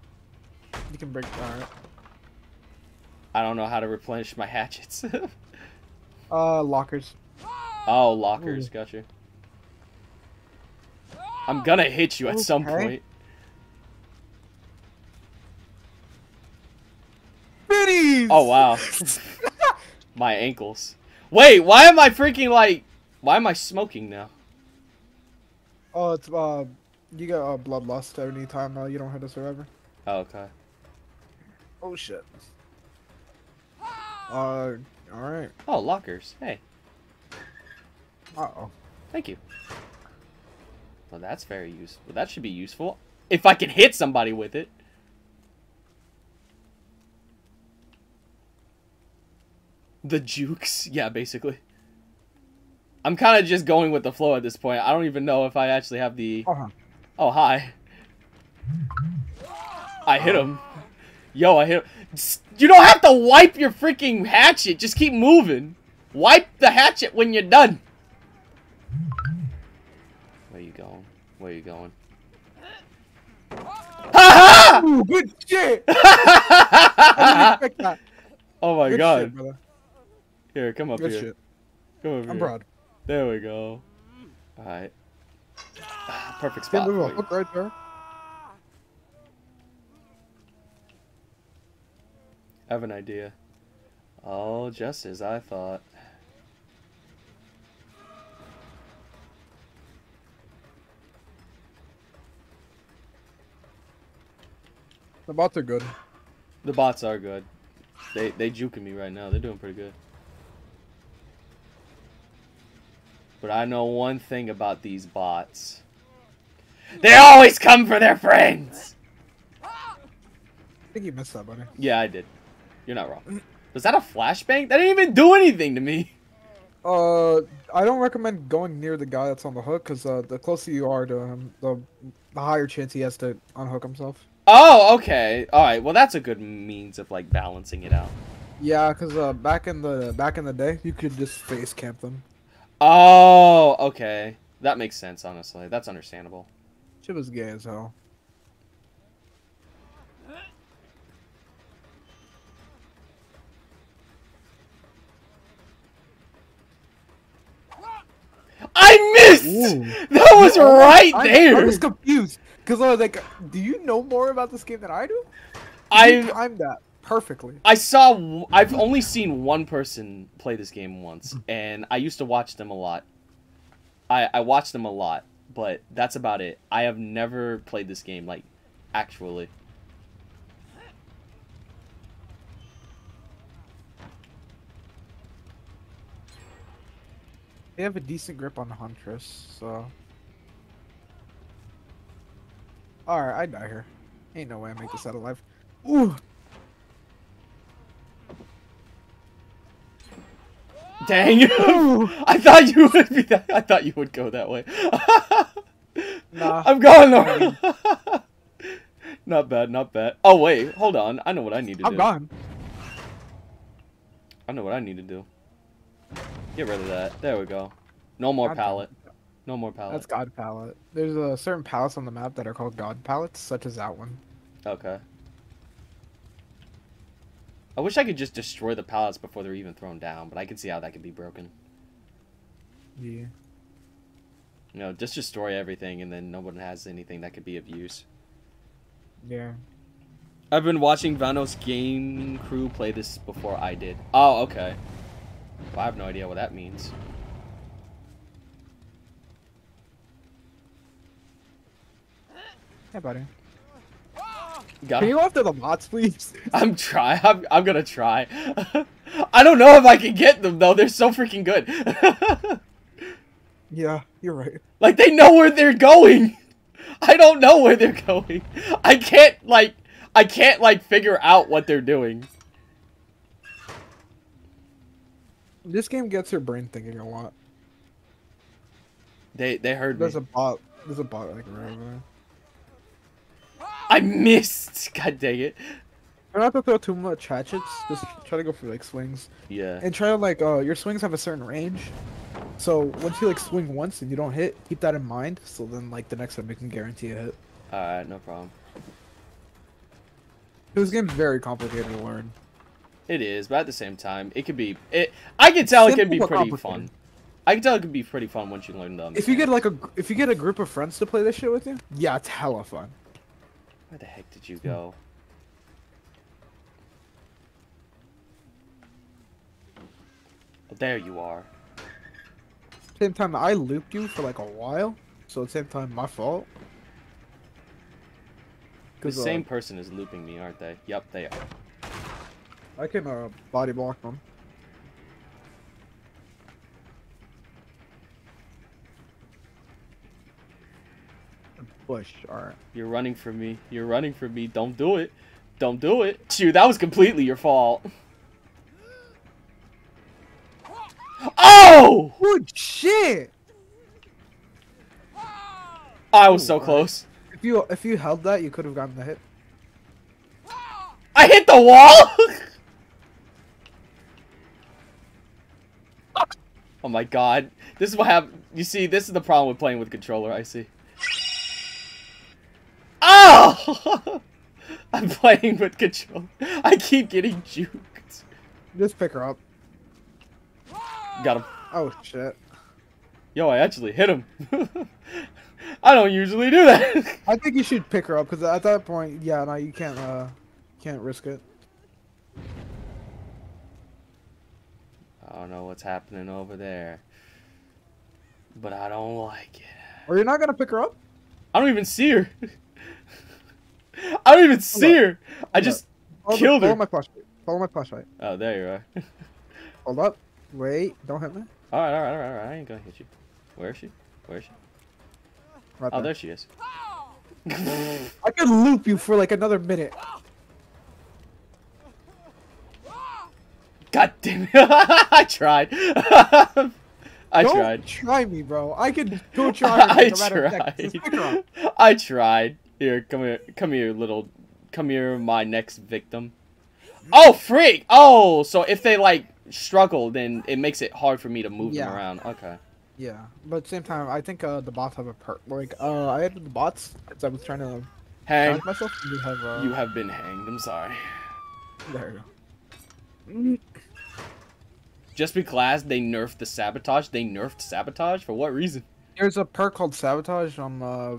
You can break. Alright. I don't know how to replenish my hatchets. Uh, lockers. oh, lockers, Ooh. got you. I'm gonna hit you at some point. Biddies! Oh wow. my ankles. Wait, why am I freaking like why am I smoking now? Oh, it's uh, you get uh, bloodlust every time uh, you don't hit a survivor. Oh, okay. Oh shit. Uh, all right. Oh, lockers. Hey, Uh oh. thank you. Well, that's very useful. That should be useful. If I can hit somebody with it. The jukes. Yeah, basically. I'm kind of just going with the flow at this point. I don't even know if I actually have the... Uh huh. Oh, hi. I hit him. Yo, I hit him. S- You don't have to wipe your freaking hatchet. Just keep moving. Wipe the hatchet when you're done. Where you going? Where you going? Ha Ooh, good shit. I didn't expect that. oh my Good god. shit. Here, come up Good here. shit. Come over I'm here. proud. There we go. Alright. Ah, perfect Can't spot. move a for you. hook right there. I have an idea. Oh, just as I thought. The bots are good. The bots are good. They they juking me right now. They're doing pretty good. But I know one thing about these bots. They always come for their friends. I think you missed that, buddy. Yeah, I did. You're not wrong. Was that a flashbang? That didn't even do anything to me. Uh, I don't recommend going near the guy that's on the hook because uh, the closer you are to him, the, the higher chance he has to unhook himself. Oh, okay. All right. Well, that's a good means of like balancing it out. Yeah, because uh, back in the back in the day, you could just face camp them. Oh, okay. That makes sense, honestly. That's understandable. Shit was gay as hell. I missed! Ooh. That was right I, there! I was confused because I was like, "Do you know more about this game than I do?" I timed that perfectly. I saw I've only seen one person play this game once mm. and I used to watch them a lot. I I watched them a lot, but that's about it. I have never played this game like actually. They have a decent grip on the Huntress, so. Alright, I die here. Ain't no way I make this out alive. Ooh! Dang. I thought you would be that I thought you would go that way. Nah. I'm going though. not bad, not bad. Oh wait, hold on. I know what I need to I'm do. gone. I know what I need to do. Get rid of that. There we go. No more God pallet. No more pallet. That's God palette. There's a certain palettes on the map that are called God palettes, such as that one. Okay. I wish I could just destroy the pallets before they're even thrown down, but I can see how that could be broken. Yeah. You know, just destroy everything and then no one has anything that could be of use. Yeah. I've been watching Vanoss Game Crew play this before I did. Oh, okay. Well, I have no idea what that means. Hey, buddy. Got Can you go after the bots, please? I'm try. I'm, I'm gonna try. I don't know if I can get them though. They're so freaking good. yeah, you're right. like they know where they're going. I don't know where they're going. I can't like I can't like figure out what they're doing. This game gets your brain thinking a lot. They they heard me. There's a bot. There's a bot like right over there. I missed. God dang it. Try not to throw too much hatchets. Just try to go for like swings, Yeah. and try to like uh your swings have a certain range. So once you like swing once and you don't hit, keep that in mind. So then like the next time you can guarantee a hit. All right, no problem. This game's very complicated to learn. It is, but at the same time, it could be. It. I can tell it can be pretty fun. I can tell it can be pretty fun once you learn them. If you get like a if you get a group of friends to play this shit with you, yeah, it's hella fun. Where the heck did you go? Oh, there you are. Same time, I looped you for like a while, so at the same time, my fault. The 'Cause, uh, same person is looping me, aren't they? Yep, they are. I can uh, body block them. Bush, alright. You're running from me. You're running from me. Don't do it. Don't do it. Shoot, that was completely your fault. Oh! Good shit! I was so close. If you if you held that, you could have gotten the hit. I hit the wall! oh my god. This is what happened. You see, this is the problem with playing with controller, I see. Oh! I'm playing with controller. I keep getting juked. Just pick her up. Got him. Oh shit! Yo, I actually hit him. I don't usually do that. I think you should pick her up because at that point, yeah, no, you can't uh, can't risk it. I don't know what's happening over there. But I don't like it. Are you're not gonna pick her up? I don't even see her. I don't even see her. I just Follow, Killed follow her. my flashlight. Follow my flashlight. Oh, there you are. Hold up. Wait, don't hit me. Alright, alright, alright, alright. I ain't gonna hit you. Where is she? Where is she? Right Oh, there. there she is. Oh! I could loop you for like another minute. Oh! God damn it. I tried. I don't tried. try me, bro. I could go try I in like a matter of seconds. Just pick her up. tried. I tried. Here, come here. Come here, little. Come here, my next victim. Oh, freak! Oh, so if they, like, struggle, then it makes it hard for me to move Yeah. them around. Okay. Yeah, but at the same time, I think uh, the bots have a perk. Like, uh, I had the bots because I was trying to Hang. myself. You have, uh, You have been hanged. I'm sorry. There you go. Just because they nerfed the sabotage, they nerfed sabotage? For what reason? There's a perk called sabotage on. Uh,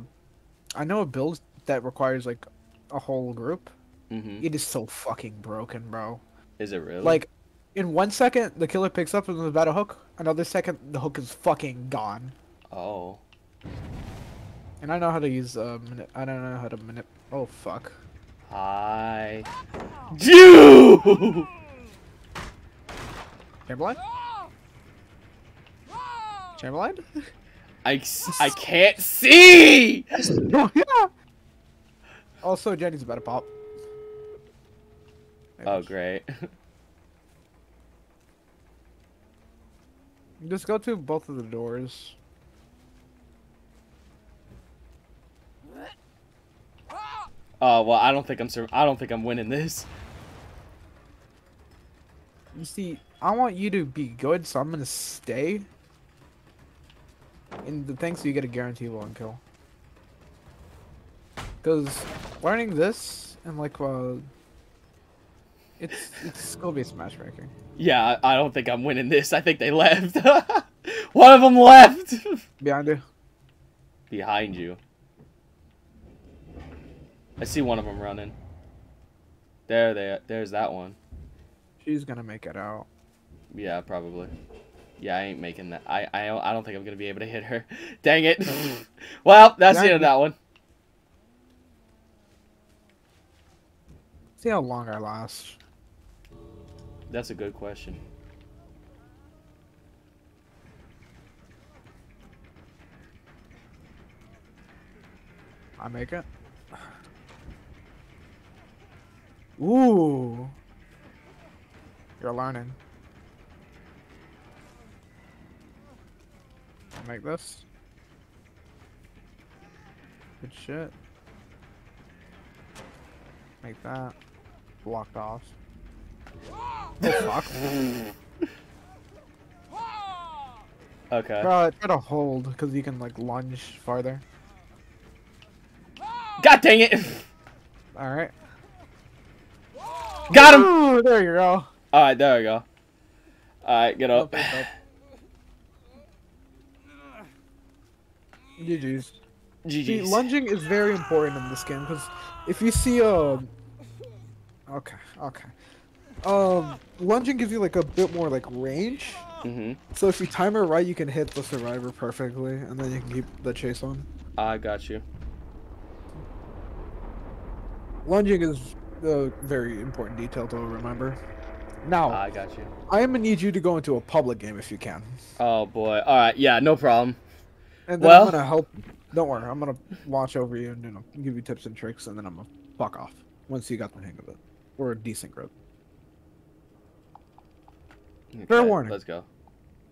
I know a build that requires like a whole group. Mm-hmm. It is so fucking broken, bro. Is it really? Like, in one second, the killer picks up and the battle hook. Another second, the hook is fucking gone. Oh. And I know how to use. Uh, I don't know how to manip. Oh fuck. Hi. You! Chamberlain. Chamberlain. I, I can't see! oh yeah. Also, Jenny's about to pop. Oh, great. Just go to both of the doors. Oh, well, I don't think I'm I don't think I'm winning this. You see, I want you to be good, so I'm gonna stay. And the thing so you get a guaranteed one kill. Cause learning this and like uh, it's it's gonna be matchmaking. Yeah, I, I don't think I'm winning this. I think they left. One of them left. Behind you. Behind you. I see one of them running. There, there, there's that one. She's gonna make it out. Yeah, probably. Yeah, I ain't making that. I, I, don't- I don't think I'm gonna be able to hit her. Dang it. well, that's the end of that one. See how long I last. That's a good question. I make it. Ooh. You're learning. Make this. Good shit. Make that. Blocked off. Oh fuck. Okay. Try, try to hold, because you can like lunge farther. God dang it! Alright. Got him! Ooh, there you go. Alright, there we go. Alright, get up. Up. GG's. See, lunging is very important in this game because if you see a, okay, okay, um, lunging gives you like a bit more like range. hmm So if you time it right, you can hit the survivor perfectly, and then you can keep the chase on. I got you. Lunging is a very important detail to remember. Now, I got you. I am gonna need you to go into a public game if you can, Oh boy. Alright, yeah, no problem. And then Well- I'm gonna help. Don't worry, I'm gonna watch over you and you know, give you tips and tricks, and then I'm gonna fuck off once you got the hang of it, or a decent grip. Fair warning. Let's go.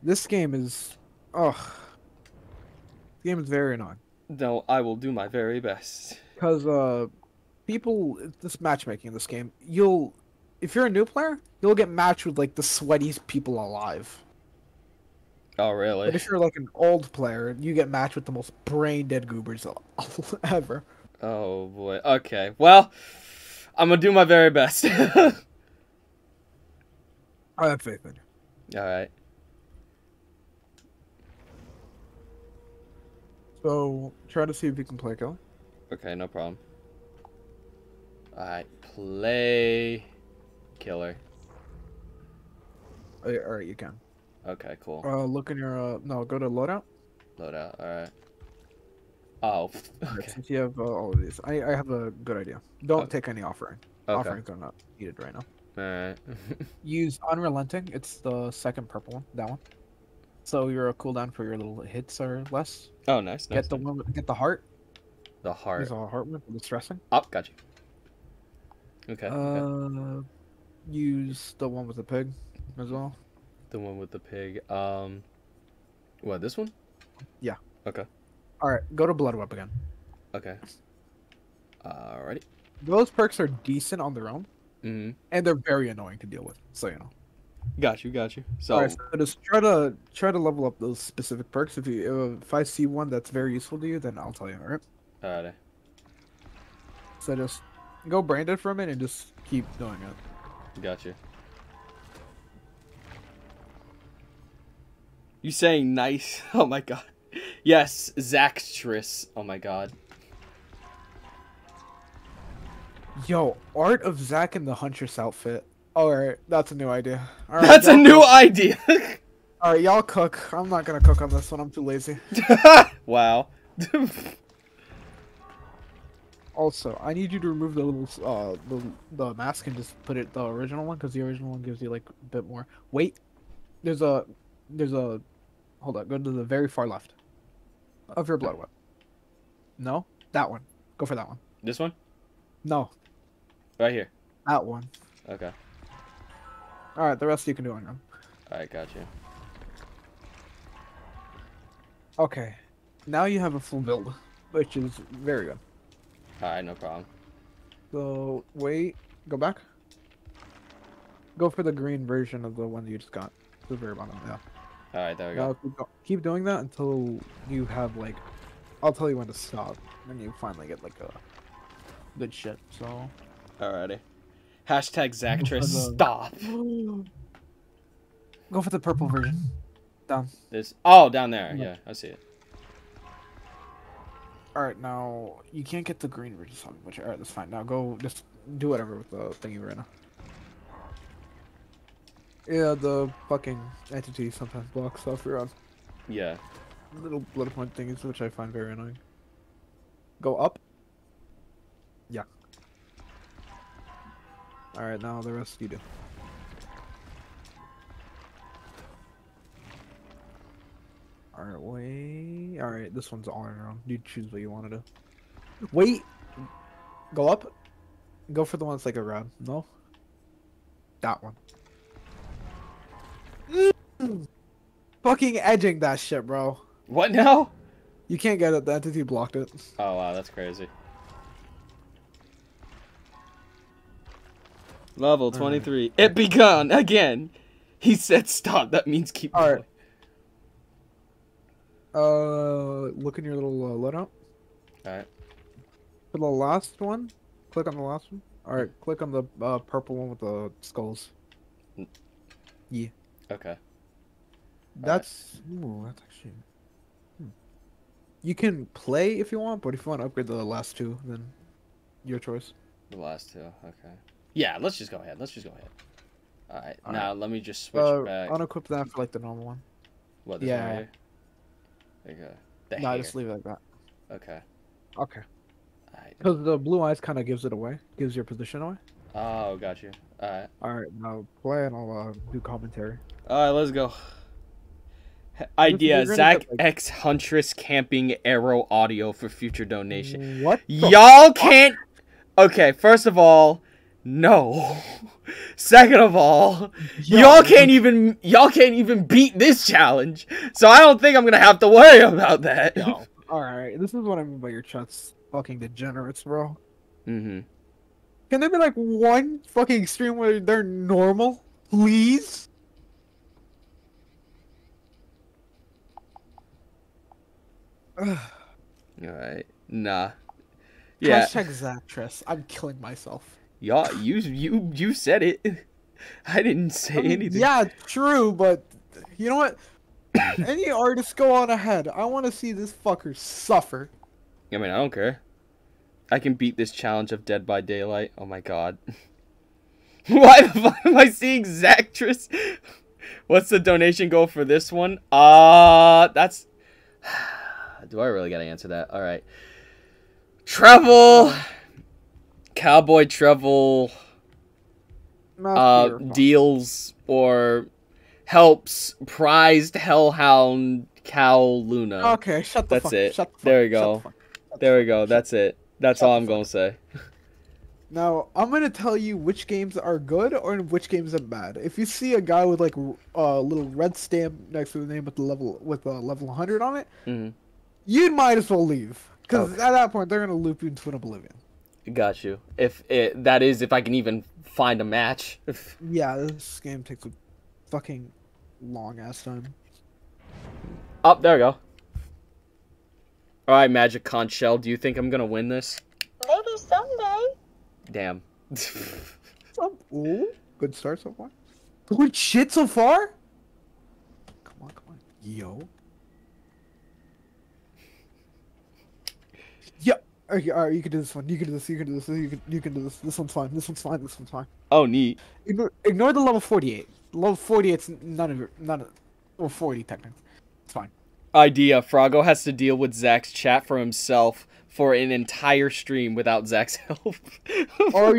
This game is, ugh, this game is very annoying No, I will do my very best. because uh, people this matchmaking in this game, you'll if you're a new player, you'll get matched with like the sweatiest people alive. Oh, But really? if you're like an old player, you get matched with the most brain dead goobers ever. Oh boy. Okay. Well, I'm gonna do my very best. I have faith in you. Alright. So try to see if you can play kill. Okay, no problem. Alright, play killer. Uh, All right, you can. Okay, cool. Uh, look in your uh, no, go to loadout. Loadout. Alright. Oh, okay. Since you have uh, all of these, I, I have a good idea. Don't Okay. take any offering. Okay. Offerings are not needed right now. Alright. Use unrelenting. It's the second purple one. That one. So your cooldown for your little hits are less. oh, nice. nice Get the nice. one. with- Get the heart. The heart. Use a heart one for the stressing. Up, got you. Okay. okay. Uh, use the one with the pig as well. The one with the pig. Um, what? This one? Yeah. Okay. All right, go to blood web again. Okay. Alrighty. Those perks are decent on their own, Mm-hmm. and they're very annoying to deal with. So you know. Got you. Got you. So. Alright, so just try to try to level up those specific perks. If you if I see one that's very useful to you, then I'll tell you. All right. Alrighty. So just go branded for a minute and just keep doing it. Got you. Saying nice? Oh my god. Yes, Zaxtris. Oh my god. Yo, art of Zack in the Huntress outfit. All right, that's a new idea. All right, That's a new cook. idea. All right, y'all cook. I'm not gonna cook on this one. I'm too lazy. wow. Also, I need you to remove the little uh the the mask and just put it the original one because the original one gives you like a bit more. Wait, there's a there's a hold on. Go to the very far left of your blood web. No, that one. Go for that one. this one? No, Right here. that one. Okay. All right, the rest you can do on your own. Alright, got you. Okay, now you have a full build, which is very good. Alright, no problem. So wait, go back. Go for the green version of the one you just got. The very bottom. Yeah. Alright, there we go. keep, keep doing that until you have like, I'll tell you when to stop, and you finally get like a good shit. So. Alrighty. Hashtag Zaxtris. the- Stop. Go for the purple version. Down. This. Oh, down there. Yeah. Yeah, I see it. All right, now you can't get the green version, so- which all right, that's fine. Now go just do whatever with the thingy right now. Yeah, the fucking entity sometimes blocks off your own Yeah. little blood point thingies, which I find very annoying. Go up. Yeah. Alright, now the rest you do. Alright, wait. Alright, this one's all around. You choose what you want to do. Wait! Go up. Go for the one that's like around. No? That one. Fucking edging that shit, bro. What now? You can't get it. The entity blocked it. Oh wow, that's crazy. Level Alright. 23. It begun again. He said stop. That means keep Alright. going. Uh, look in your little uh, loadout. Alright. For the last one, click on the last one. Alright, click on the uh, purple one with the skulls. Yeah. Okay. That's ooh, that's actually. Hmm. You can play if you want, but if you want to upgrade the last two, then your choice. The last two. Okay. Yeah, let's just go ahead. Let's just go ahead. Alright. Alright. Now let me just switch Uh, back. unequip that for like the normal one. What this one yeah. right? Okay. The No, hair. just leave it like that. Okay. Okay. Alright. Because the blue eyes kind of gives it away, gives your position away. Oh, got you. Alright. Alright, now play and I'll uh, do commentary. Alright, let's go. Idea Zach like- X Huntress camping arrow audio for future donation. What? Y'all can't. Okay, first of all, no. Second of all, y'all can't even y'all can't even beat this challenge. So I don't think I'm gonna have to worry about that. Yo. Alright, this is what I mean by your chat's fucking degenerates, bro. Mm-hmm. Can there be like one fucking stream where they're normal? Please? All right. Nah. Yeah. Hashtag Zaptress. I'm killing myself. Y'all, you you you said it. I didn't say I mean, anything. Yeah, true, but you know what? Any artist go on ahead. I want to see this fucker suffer. I mean, I don't care. I can beat this challenge of Dead by Daylight. Oh my god. Why the fuck am I seeing Zactress? What's the donation goal for this one? Uh, that's. Do I really gotta answer that? All right. Travel. Cowboy Travel Mouth uh, deals or helps prized Hellhound Cow Loona. Okay, shut the That's fuck. it. Shut the fuck. There we go. the There we go. That's it. That's shut all I'm gonna say. Now I'm gonna tell you which games are good or which games are bad. If you see a guy with like a uh, little red stamp next to the name with the level with a level 100 on it, hmm you might as well leave because Okay. at that point they're gonna loop you into an oblivion. Got you. If it that is, if I can even find a match. Yeah, this game takes a fucking long ass time. Up oh, there we go. All right, Magic Conch Shell. Do you think I'm gonna win this? Maybe someday. Damn. Oh, ooh, good start so far. Good shit so far. Come on, come on, yo. Yeah. Okay, all right, you can do this one. You can do this. You can do this. You can. You can do this. This one's fine. This one's fine. This one's fine. oh, neat. Ignore, ignore the level forty-eight. Level forty-eight's none of your, none of, or forty technically. It's fine. Idea. Froggo has to deal with Zach's chat for himself for an entire stream without Zach's help. Or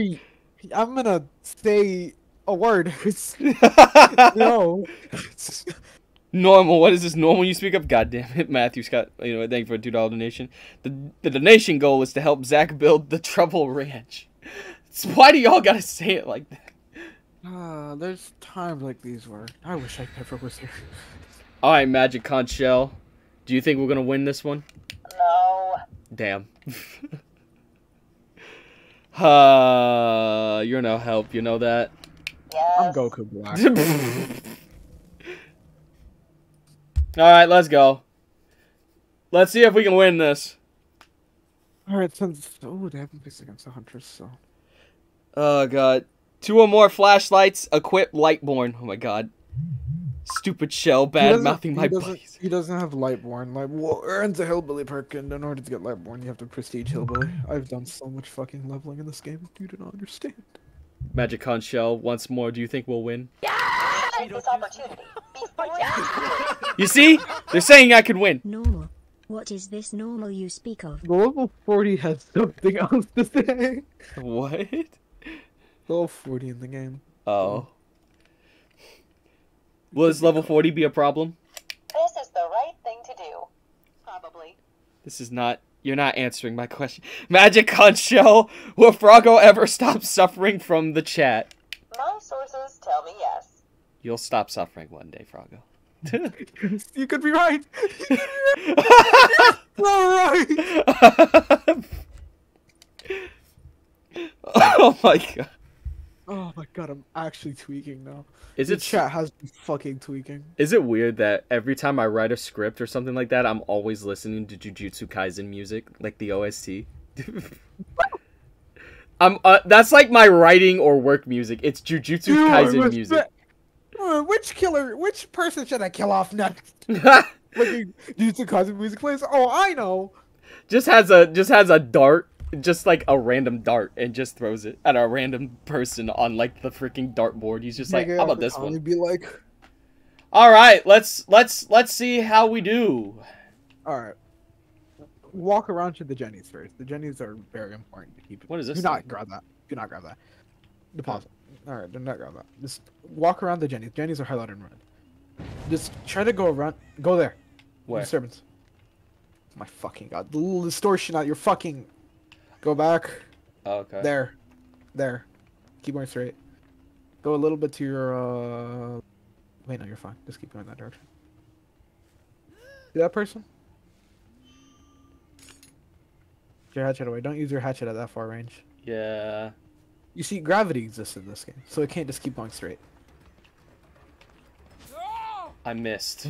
I'm gonna say a word. no. Normal. What is this? Normal? You speak up? God damn it, Matthew Scott. You know, thank you for a two dollar donation. The the donation goal is to help Zach build the Trouble Ranch. So why do y'all gotta say it like that? Uh, there's times like these where I wish I never was here. All right, Magic Conch Shell. Do you think we're gonna win this one? No. Damn. uh, you're no help. You know that. Yes. I'm Goku Black. All right, let's go. Let's see if we can win this. Alright, since oh they haven't fixed against the Huntress, so Oh god. Two or more flashlights, equip Lightborn. Oh my god. Stupid shell, bad mouthing my he buddies. he doesn't have Lightborn. Lightborn's a hillbilly perk, and in order to get Lightborn, you have to prestige hillbilly. I've done so much fucking leveling in this game. You do not understand. Magic Conch Shell, once more, do you think we'll win? Take this opportunity. Be. Oh you see? They're saying I could win. Normal. What is this normal you speak of? The level 40 has something else to say. What? Level 40 in the game. Oh. Will this level 40 be a problem? This is the right thing to do. Probably. This is not. You're not answering my question. Magic Conch Shell, will Froggo ever stop suffering from the chat? My sources tell me yes. You'll stop suffering one day, Froggo. you could be right. All right. oh my god. Oh my god, I'm actually tweaking now. Is The it chat has been fucking tweaking. Is it weird that every time I write a script or something like that, I'm always listening to Jujutsu Kaisen music, like the OST? I'm uh, that's like my writing or work music. It's Jujutsu Dude, Kaisen music. Which killer, which person should I kill off next? Like, Jujutsu Kaisen music plays. Oh, I know. just has a just has a dart, just like a random dart, and just throws it at a random person on like the freaking dartboard. He's just like, Nigga, how about this one? Be like, All right, let's let's let's see how we do. all right. Walk around to the Jennies first. The Jennies are very important to keep. What is this Do not grab that. Do not grab that. Deposit. All right, not grab that. Just walk around the Jennies. Jennies are highlighted in red. Just try to go around. Go there. Where? Disturbance. My fucking god. The little distortion out your fucking. Go back. Oh, okay. There. There. Keep going straight. Go a little bit to your uh wait no you're fine. Just keep going that direction. See that person? Get your hatchet away. Don't use your hatchet at that far range. Yeah. You see, gravity exists in this game, so it can't just keep going straight. I missed.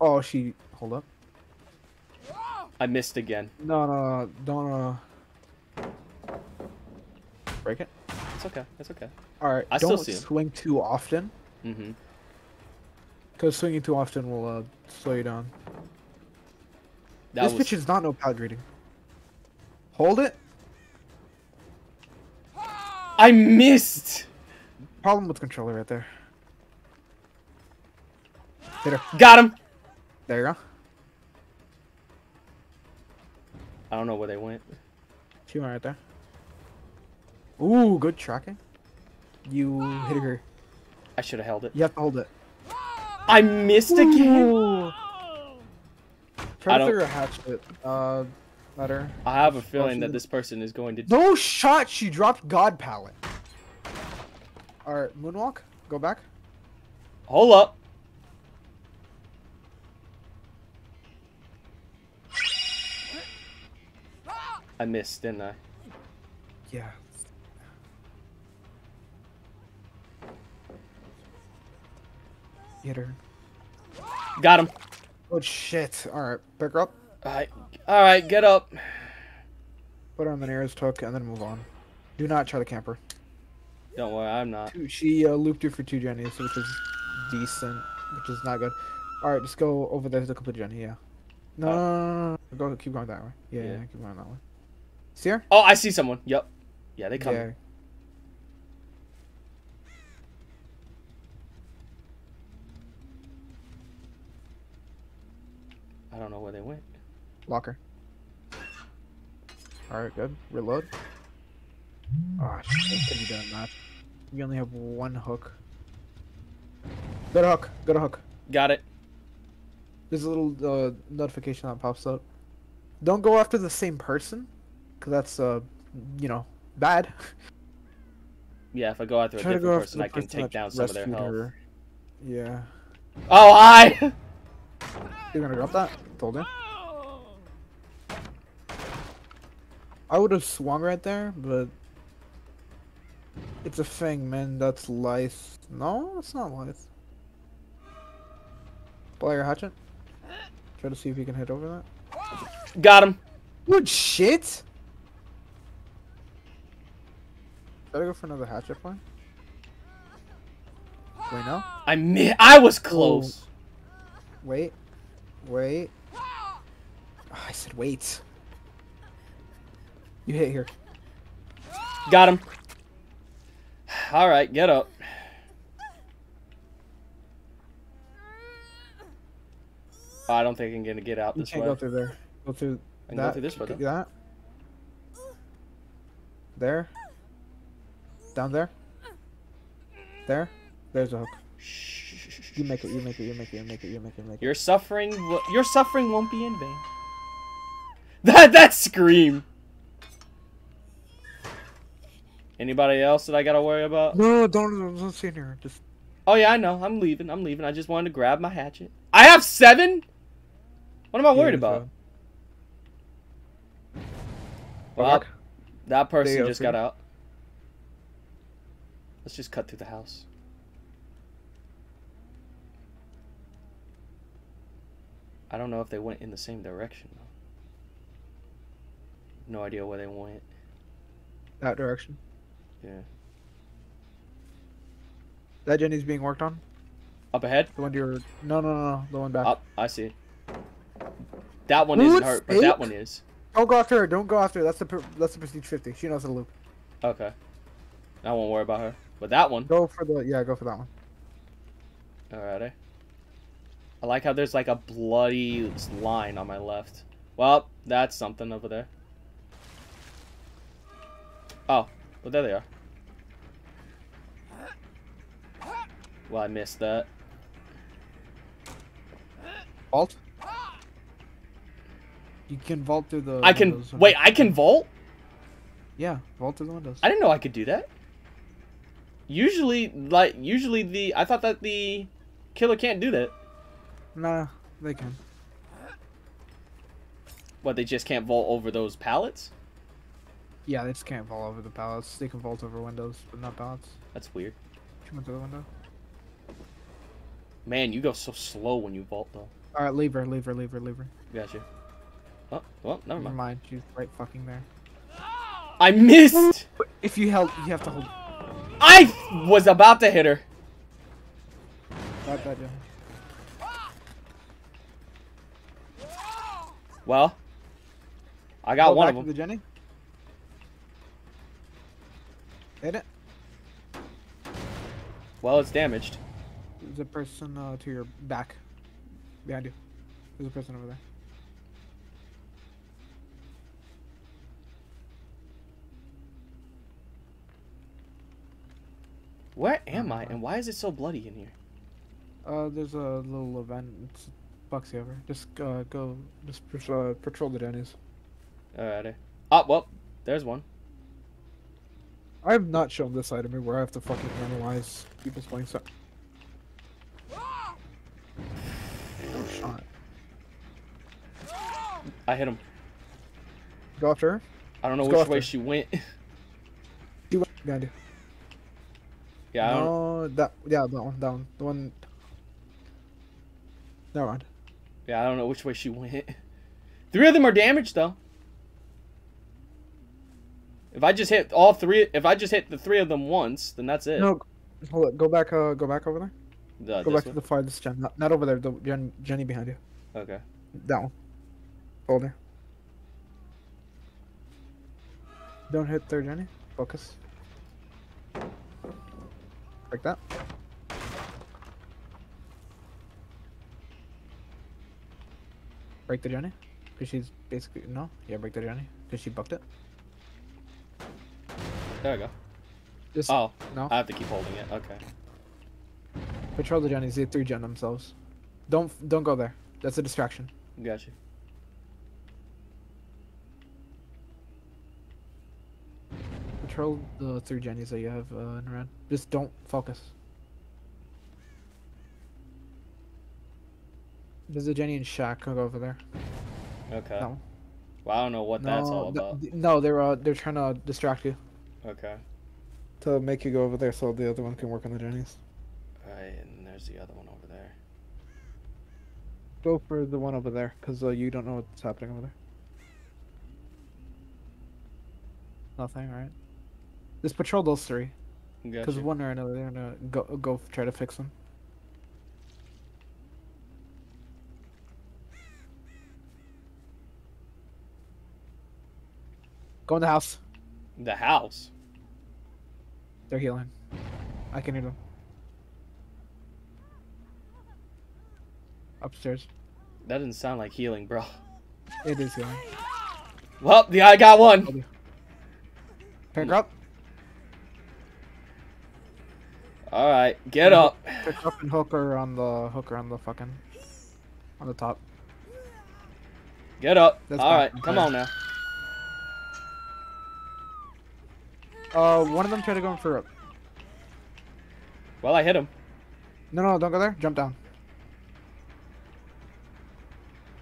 Oh, she. Hold up. I missed again. No, no, no, don't uh. Break it. It's okay. It's okay. All right. I still don't see him. swing too often, Mm-hmm. because swinging too often will uh slow you down. That this was pitch is not no pad reading. Hold it. I missed. Problem with controller right there. Hit her. Got him. There you go. I don't know where they went. She went right there. Ooh, good tracking. You hit her. I should have held it. You have to hold it. I missed again. Ooh. Try to don't- throw a hatchet. Uh, at her. I have a feeling that this person is going to. No shot. She dropped God palette. All right, moonwalk. Go back. Hold up. I missed, didn't I? Yeah. Hit her. Got him. Oh shit. All right, pick her up. All right. All right. Get up. Put her on the nearest hook and then move on. Do not try to camp her. Don't worry. I'm not. She uh, looped you for two jennies, which is decent, which is not good. All right, just go over there to complete jenny. Yeah. No, Oh. no, no. Go, keep going that way. Yeah, Yeah. yeah, keep going that way. See her? Oh, I see someone. Yep. Yeah, they come. Yeah. I don't know where they went. Lock her. All right, good. Reload. Oh shit! You doing, Matt? You only have one hook. Go to hook. Go to hook. Got it. There's a little uh, notification that pops up. Don't go after the same person, cause that's uh, you know, bad. Yeah, if I go after a different person, I can take down some of their health. her. Yeah. Oh, I. You're gonna drop that? Told you. I would have swung right there, but it's a thing, man. That's life. No, it's not life. Pull your hatchet. Try to see if you can hit over that. Got him. Good shit. Better go for another hatchet point? Wait, no. I mi- I was close. Wait. Wait. Oh, I said wait. You hit here. Got him. All right, get up. Oh, I don't think I'm gonna get out You this can't way. go through there. Go through I that. go through this way. though. That. There. Down there. There. There's a hook. Shh. You make it. You make it. You make it. You make it. You make it. You make it. Your suffering, your suffering won't be in vain. That that scream. Anybody else that I gotta worry about? No, don't don't, don't sit here. Just Oh yeah, I know. I'm leaving. I'm leaving. I just wanted to grab my hatchet. I have seven. What am I worried Yeah, about? Go Well, that person just got out. Let's just cut through the house. I don't know if they went in the same direction though. No idea where they went. that direction. Yeah. That Jenny's being worked on. Up ahead. The one to your no no no no the one back. Up. I see. That one Ooh, isn't hurt, but that one is. Don't go after her. Don't go after her. That's the that's the prestige fifty. She knows the loop. Okay. I won't worry about her. But that one. Go for the yeah. Go for that one. Alrighty. I like how there's like a bloody line on my left. Well, that's something over there. Oh, well there they are. Well, I missed that. Vault. You can vault through the. I can wait. I can vault. Yeah, vault through the windows. I didn't know I could do that. Usually, like usually the I thought that the killer can't do that. Nah, they can. What they just can't vault over those pallets? Yeah, they just can't vault over the pallets. They can vault over windows, but not pallets. That's weird. Come into the window. Man, you go so slow when you vault though. All right, leave her, leave her, leave her, leave her. Gotcha. Oh, well, never Never mind. mind, she's right fucking there. I missed. If you held, you have to hold. I was about to hit her. That, Jenny. Well, I got Go one of them. The Jenny. Hit it. Well, it's damaged. There's a person uh, to your back, behind you. There's a person over there. Where am I, and why is it so bloody in here? Uh, there's a little event. It's over. Just uh, go, just uh, patrol the Jennies. Alrighty. Oh, well, there's one. I have not shown this side of me where I have to fucking analyze people's playing set. Oh, shot. I hit him. Go after her. I don't know Let's which way after. she went. Do what behind you. yeah, I don't. no, that yeah, that one, that one, the one. Never mind. Yeah, I don't know which way she went. Three of them are damaged though. If I just hit all three, if I just hit the three of them once, then that's it. No, hold it. Go back. Uh, go back over there. The- Go back to the farthest Jen. Not, not over there. The Jen, Jenny behind you. Okay. That one. Hold there. Don't hit third Jenny. Focus. Like that. Break the Jenny. Because she's basically. No? Yeah, break the Jenny. Because she bucked it. There we go. Just Oh, no. I have to keep holding it. Okay. Patrol the Jennies. They three gen themselves. Don't don't go there. That's a distraction. Got you. Patrol the three Jennies that you have uh, in red. Just don't focus. There's a Jenny and shack. I'll go over there. Okay. No. Well, I don't know what that's all no, about. th- no, they're uh, they're trying to distract you Okay. to make you go over there so the other one can work on the Jennies. Right, and there's the other one over there. Go for the one over there, cause uh, you don't know what's happening over there. Nothing, all right. Just patrol those three, cause you. one or another they're gonna go go try to fix them. Go in the house. The house. They're healing. I can hear them. Upstairs. That doesn't sound like healing, bro. It is healing. Well, the I got one. Pick up. All right, get up. Pick up and hooker on the hooker on the fucking on the top. Get up. That's All right, come on now. Uh, one of them tried to go in for a. Well, I hit him. No, no, don't go there. Jump down.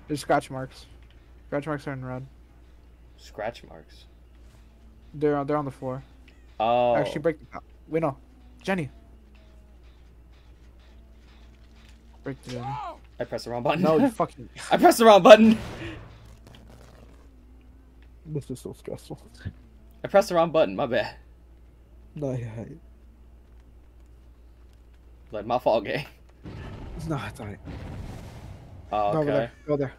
There's scratch marks. Scratch marks are in red. Scratch marks. They're they're on the floor. Oh. Actually, break the. Wait, no. Jenny. Break the Jenny. I pressed the wrong button. No, you fucking. I pressed the wrong button. This is so stressful. I pressed the wrong button. My bad. No, yeah. Like my fault, gay. No, it's alright. Oh, Go over okay. there. Go there.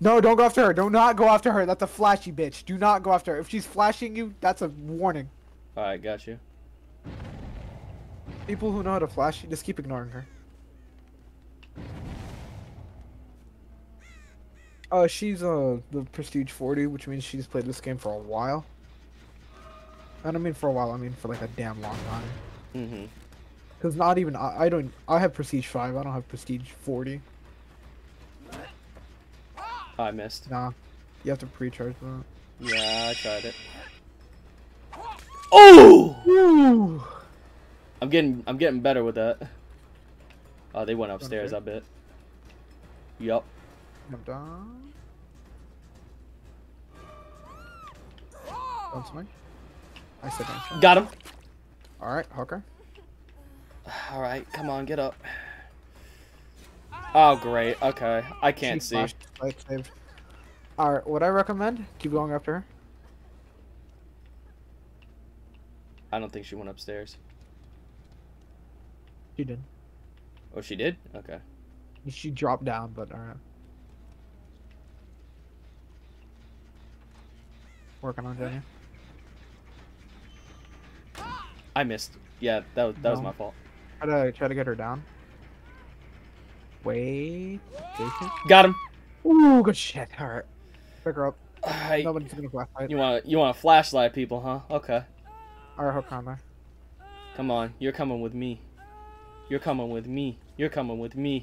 No, don't go after her. Do not go after her. That's a flashy bitch. Do not go after her. If she's flashing you, that's a warning. All right, got you. People who know how to flash, just keep ignoring her. Uh, she's uh the Prestige 40, which means she's played this game for a while. I don't mean for a while. I mean for like a damn long time. Mm-hmm. Cause not even I, I don't. I have Prestige 5. I don't have Prestige 40. I missed. Nah, you have to pre-charge that. Yeah, I tried it. Oh! Woo! I'm getting, I'm getting better with that. Oh, they went upstairs. Okay. I bet. Yup. Jump down. Don't swing. I said don't. Got him. All right, Hooker. All right, come on, get up. Oh, great. Okay, I can't She see. light saved. All right, what I recommend? Keep going after her. I don't think she went upstairs. She did. Oh, she did. Okay. She dropped down, but all Working on Jenny. I missed. Yeah, that was that was my fault. Try to try to get her down. Wait. Jason. Got him. Ooh, good shit. All right. Pick her up. Right. Nobody's gonna flashlight. You want you want to flashlight people, huh? Okay. All right, hook on there. Come on, you're coming with me. You're coming with me. You're coming with me.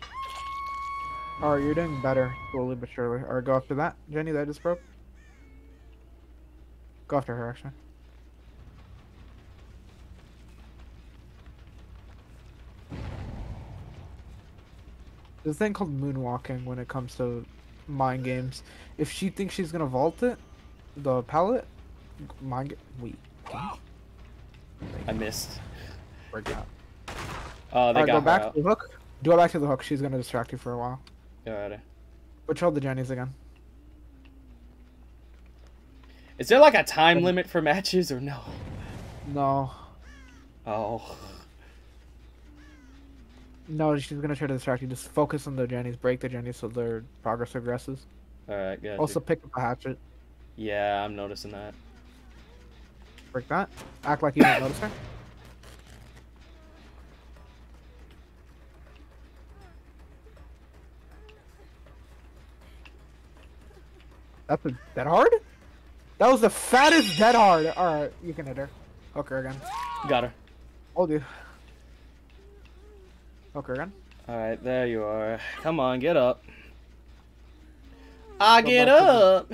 All right, you're doing better, slowly but surely. All right, go after that, Jenny. That just broke. Go after her, actually. There's a thing called moonwalking when it comes to mind games. If she thinks she's gonna vault it, the pallet, mind wait, I missed. break that. Oh, they Alright, got go back out. to the hook. Do Go back to the hook. She's gonna distract you for a while. Alrighty. Which hold the Jennies again? Is there like a time limit for matches or no? No, Oh. no. She's gonna try to distract you. Just focus on the Jennies. Break the Jennies so their progress progresses. All right, good. Also, pick up a hatchet. Yeah, I'm noticing that. Break that. Act like you don't notice her. That's a dead hard? That was the fattest dead hard. Alright, you can hit her. Hook her again. Got her. Hold you. Hook her again. All right, there you are. Come on, get up. I Go get back to the- up.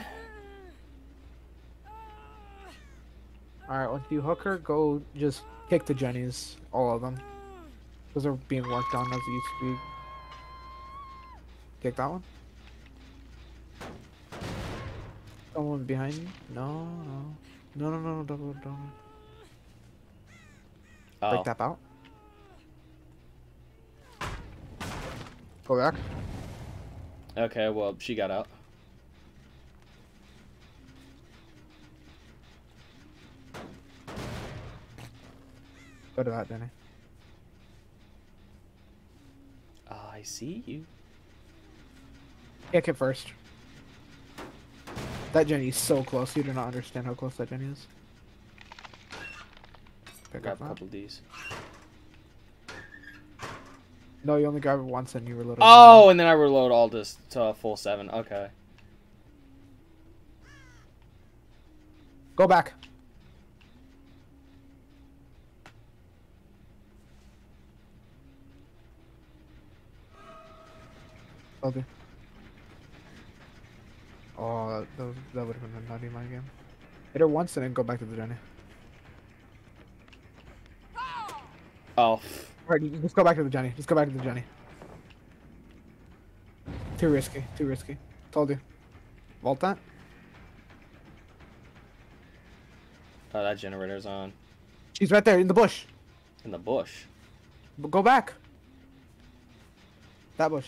Alright, once you hook her, go just kick the Jennies. All of them. Because they're being worked on as you speak. Kick that one. Someone behind me? No, no. No, no, no, no, don't, don't. Break Oh, that out. Go back. okay. Well, she got out. Go to that, Jenny. Ah, I see you. Kick it first. That Jenny's so close. You do not understand how close that Jenny is. Pick grab up a couple of these. No, you only grabbed it once and you reload. Oh, and then I reload all this to a full seven. Okay. Go back. Okay. Oh, that, that, was- that would have been a nutty mind game. Hit her once and then go back to the journey. Oh, Alright, just go back to the journey. Just go back to the journey. Too risky. Too risky. Told you. Vault that. oh, that generator's on She's right there in the bush. in the bush. B- Go back. That bush.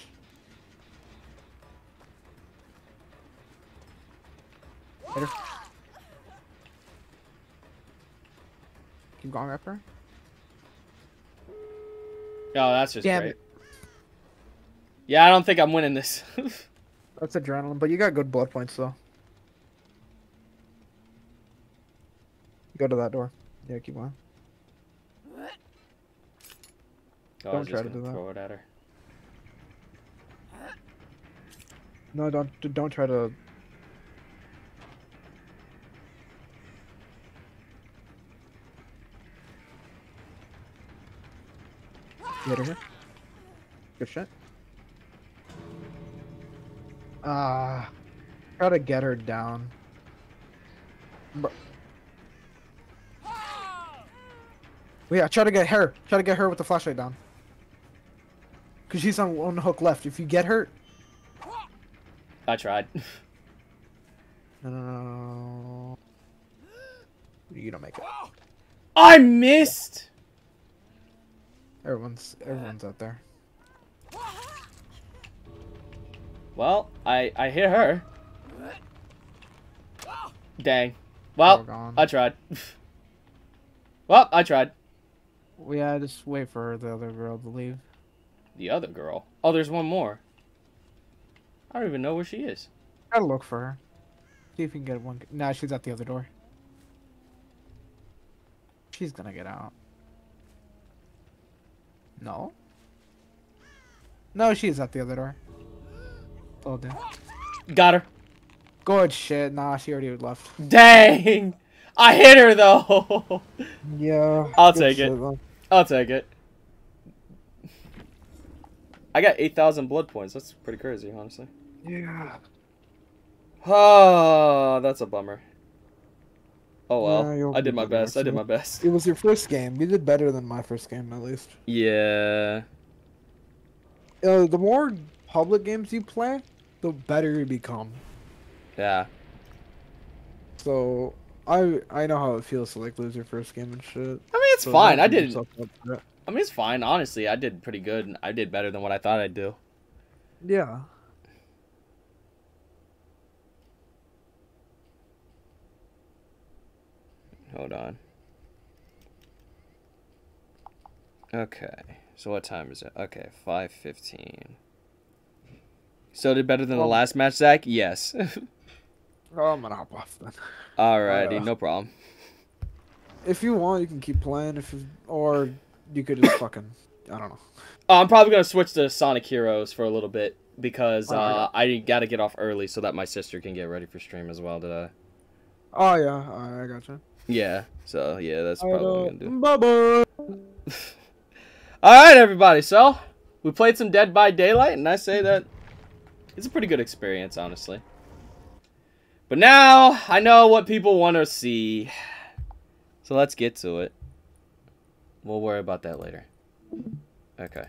Hit her. Keep going after her. Oh, that's just Damn great. it. Yeah, I don't think I'm winning this. That's adrenaline, but you got good blood points though. Go to that door. Yeah, keep going. Oh, Don't try to do that. Throw it at her. No, don't don't try to. Get her. Good shot. Ah, try to get her down. Br- Yeah, try to get her. Try to get her with the flashlight down. Cause she's on one hook left. If you get her, I tried. No, no, no, no. You don't make it. I missed. Everyone's everyone's out there. Well, I I hit her. Dang. Well. I tried. well, I tried. We yeah, just wait for the other girl to leave. The other girl. Oh, there's one more. I don't even know where she is. Gotta look for her. See if we can get one. Nah, she's at the other door. She's gonna get out. No. No, she's at the other door. Oh, Told you. Got her. Good shit. Nah, she already left. Dang. I hit her though. Yeah. I'll take it. I'll take it. I got 8,000 blood points. That's pretty crazy, honestly. Yeah. Oh, that's a bummer. Oh well. I did my best. I did my best. It was your first game. You did better than my first game, at least. Yeah. Uh, the more public games you play, the better you become. Yeah. So I I know how it feels to like lose your first game and shit. I mean, it's So fine. I did. yourself up for it. I mean, it's fine. Honestly, I did pretty good. and I did better than what I thought I'd do. Yeah. Hold on. Okay. So what time is it? Okay, 5:15. So did better than the last match, Zach? Yes. Oh, I'm gonna hop off then. Alrighty, Uh, no problem. If you want, you can keep playing. If you, or you could just fucking I don't know. Oh, I'm probably gonna switch to Sonic Heroes for a little bit because Oh, I uh, I gotta get off early so that my sister can get ready for stream as well today. Oh yeah, I gotcha. Yeah. So yeah, that's probably what I'm gonna do. Bye bye. All right, everybody. So we played some Dead by Daylight, and I say that it's a pretty good experience, honestly. But now I know what people want to see, so let's get to it. We'll worry about that later. Okay.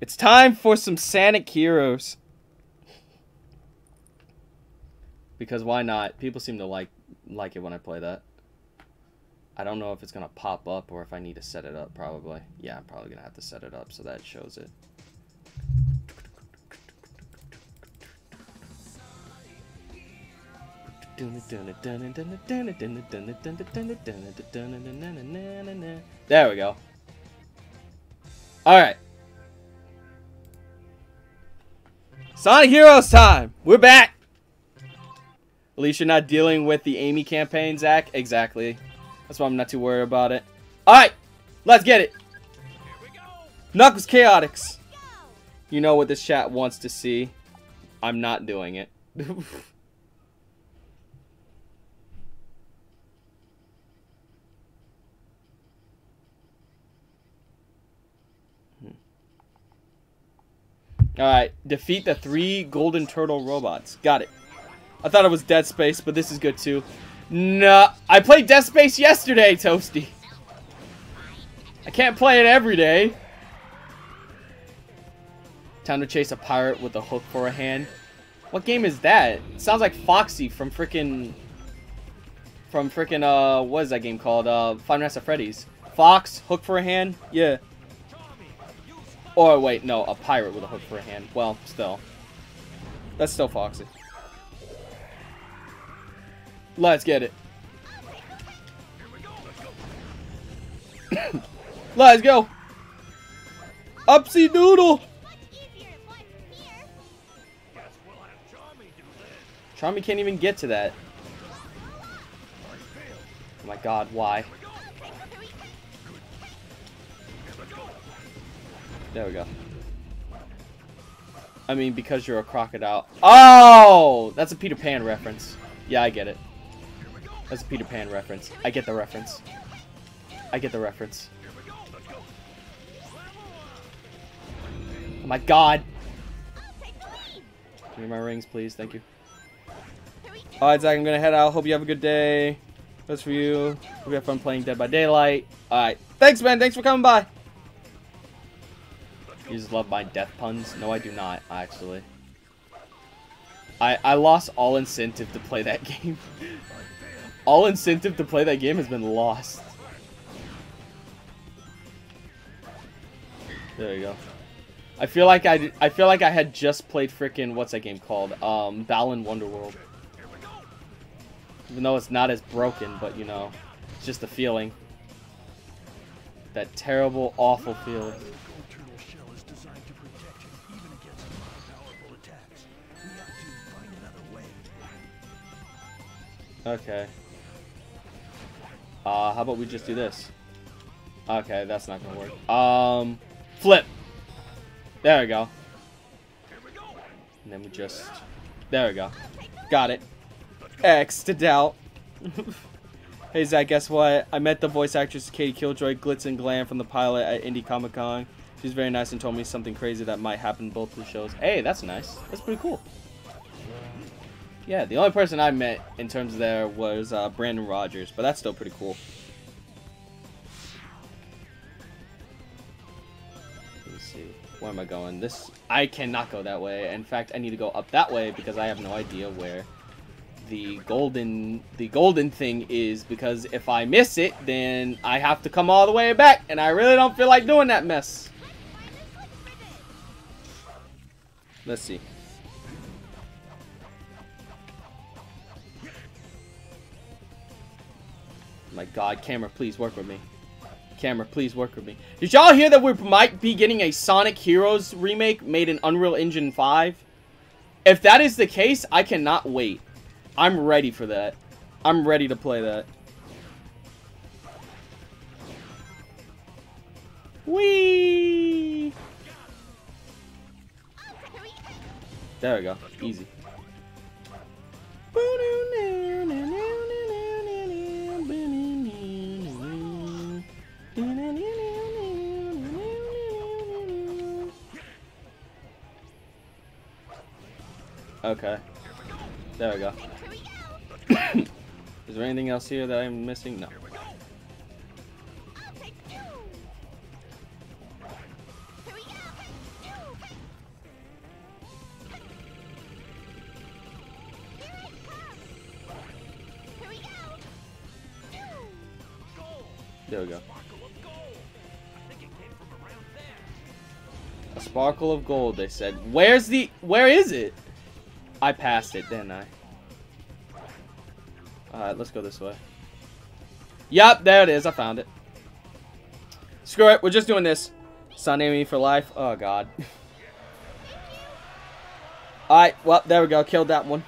It's time for some Sonic Heroes. Because why not? People seem to like like it when I play that. I don't know if it's gonna pop up or if I need to set it up. Probably. Yeah, I'm probably gonna have to set it up so that shows it. There we go. All right. Sonic Heroes time. We're back. At least you're not dealing with the Amy campaign, Zach. Exactly. That's why I'm not too worried about it. Alright, let's get it. Knuckles Chaotix. You know what this chat wants to see. I'm not doing it. Alright, defeat the three golden turtle robots. Got it. I thought it was Dead Space, but this is good too. Nah, I played Dead Space yesterday, Toasty. I can't play it every day. Time to chase a pirate with a hook for a hand. What game is that? It sounds like Foxy from frickin' from frickin' uh what is that game called? Uh Five Nights Freddy's. Fox, hook for a hand? Yeah. Or wait, no, a pirate with a hook for a hand. Well, still. That's still Foxy. Let's get it. Let's go. Upsy doodle. Charmy can't even get to that. Oh my god, why? There we go. I mean, because you're a crocodile. Oh! That's a Peter Pan reference. Yeah, I get it. That's a Peter Pan reference. I get the reference. I get the reference. Oh my god! Give me my rings, please. Thank you. Alright, Zach, I'm gonna head out. Hope you have a good day. Best for you. Hope you have fun playing Dead by Daylight. Alright. Thanks, man. Thanks for coming by. You just love my death puns? No, I do not, actually. I, I lost all incentive to play that game. All incentive to play that game has been lost. There you go. I feel like I, I feel like I had just played freaking what's that game called? Um, Balan Wonderworld. Even though it's not as broken, but you know, it's just a feeling. That terrible, awful feeling. Okay. Uh, how about we just do this? Okay, that's not gonna work. Um, flip. There we go. And then we just... There we go. Got it. X to doubt. hey Zach, guess what? I met the voice actress Katie Killjoy, Glitz and Glam from the pilot at Indie Comic Con. She's very nice and told me something crazy that might happen both the shows. Hey, that's nice. That's pretty cool. Yeah, the only person I met in terms of there was uh, Brandon Rogers, but that's still pretty cool. Let me see. Where am I going? This I cannot go that way. In fact, I need to go up that way because I have no idea where the golden the golden thing is because if I miss it, then I have to come all the way back, and I really don't feel like doing that mess. Let's see. My god, camera, please work with me. Camera, please work with me. Did y'all hear that we might be getting a Sonic Heroes remake made in Unreal Engine 5? If that is the case, I cannot wait. I'm ready for that. I'm ready to play that. Whee! There we go. Easy. Okay. There we go. Is there anything else here that I'm missing? No. There we go. A sparkle of gold, they said. Where's the... Where is it? I passed it, didn't I? Alright, let's go this way. Yup, there it is. I found it. Screw it. We're just doing this. Sun me for life. Oh, God. Alright, well, there we go. Killed that one.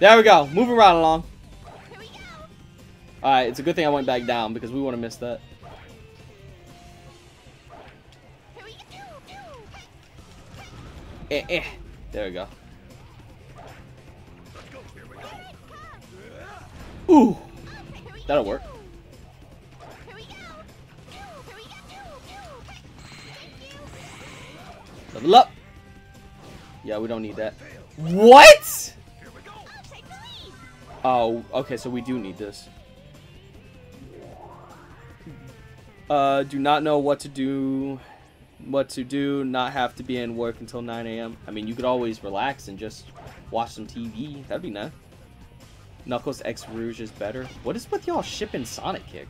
There we go. Moving right along. Alright, it's a good thing I went back down because we would have missed that. Eh, eh. There we go. Ooh! That'll work. Lup. Yeah, we don't need that. What? Oh, okay, so we do need this. Uh, do not know what to do, what to do, not have to be in work until 9 a.m. I mean, you could always relax and just watch some TV. That'd be nice. Knuckles X Rouge is better. What is with y'all shipping Sonic Kick?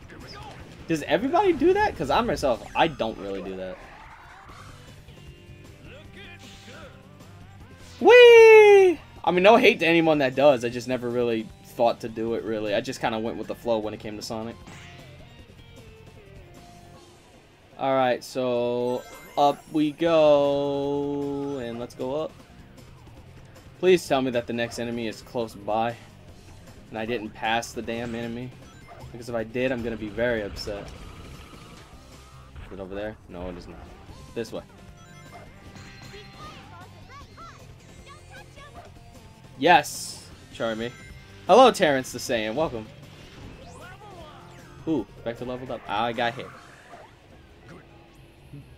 Does everybody do that? Because I myself, I don't really do that. Whee! I mean, no hate to anyone that does. I just never really thought to do it, really. I just kind of went with the flow when it came to Sonic. Alright, so up we go. And let's go up. Please tell me that the next enemy is close by. And I didn't pass the damn enemy. Because if I did, I'm going to be very upset. Is it over there? No, it is not. This way. Yes, Charmy. Hello, Terrence the Saiyan. Welcome. Ooh, back to leveled up. Ah, I got hit.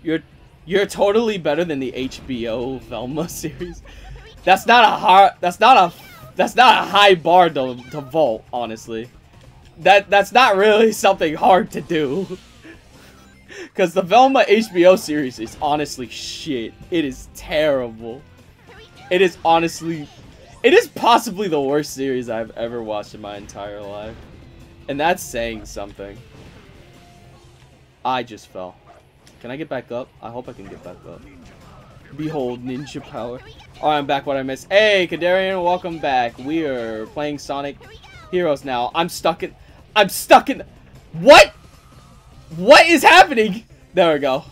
You're you're totally better than the HBO Velma series. That's not a hard. That's not a. That's not a high bar to to vault. Honestly, that that's not really something hard to do. Cause the Velma HBO series is honestly shit. It is terrible. It is honestly it is possibly the worst series I've ever watched in my entire life. And that's saying something. I just fell. Can I get back up? I hope I can get back up. Behold, ninja power. Alright, I'm back what I missed. Hey, Kadarian, welcome back. We are playing Sonic Heroes now. I'm stuck in... I'm stuck in... What? What is happening? There we go.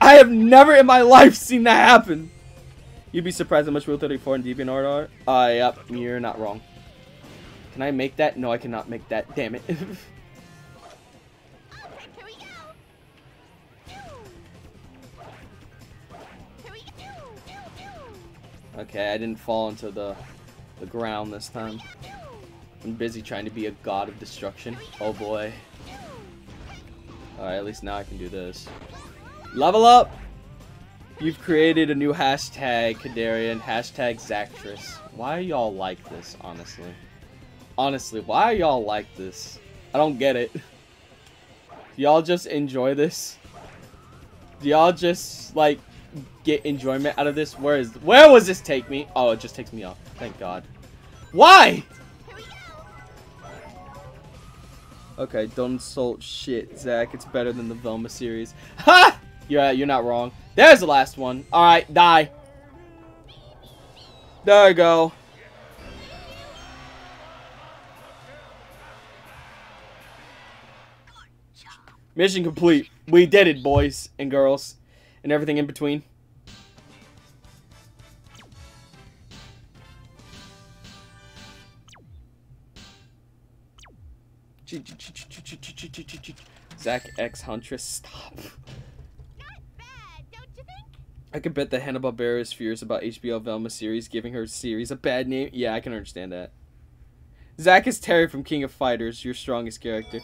I have never in my life seen that happen. You'd be surprised how much Rule 34 and DeviantArt are. Uh, yep, you're not wrong. Can I make that? No, I cannot make that. Damn it. okay, I didn't fall into the, the ground this time. I'm busy trying to be a god of destruction. Oh boy. Alright, at least now I can do this. Level up! You've created a new hashtag, Kadarian, hashtag Zactress. Why are y'all like this, honestly? Honestly, why are y'all like this? I don't get it. Y'all just enjoy this? Do y'all just, like, get enjoyment out of this? Where is, where was this take me? Oh, it just takes me off. Thank God. Why? Okay, don't insult shit, Zach. It's better than the Velma series. Ha! Yeah, uh, you're not wrong. There's the last one. Alright, die. There we go. Mission complete. We did it, boys and girls. And everything in between. Zach X Huntress, stop. I could bet that Hanna-Barbera is furious about HBO Velma series giving her series a bad name. Yeah, I can understand that. Zach is Terry from King of Fighters, your strongest character.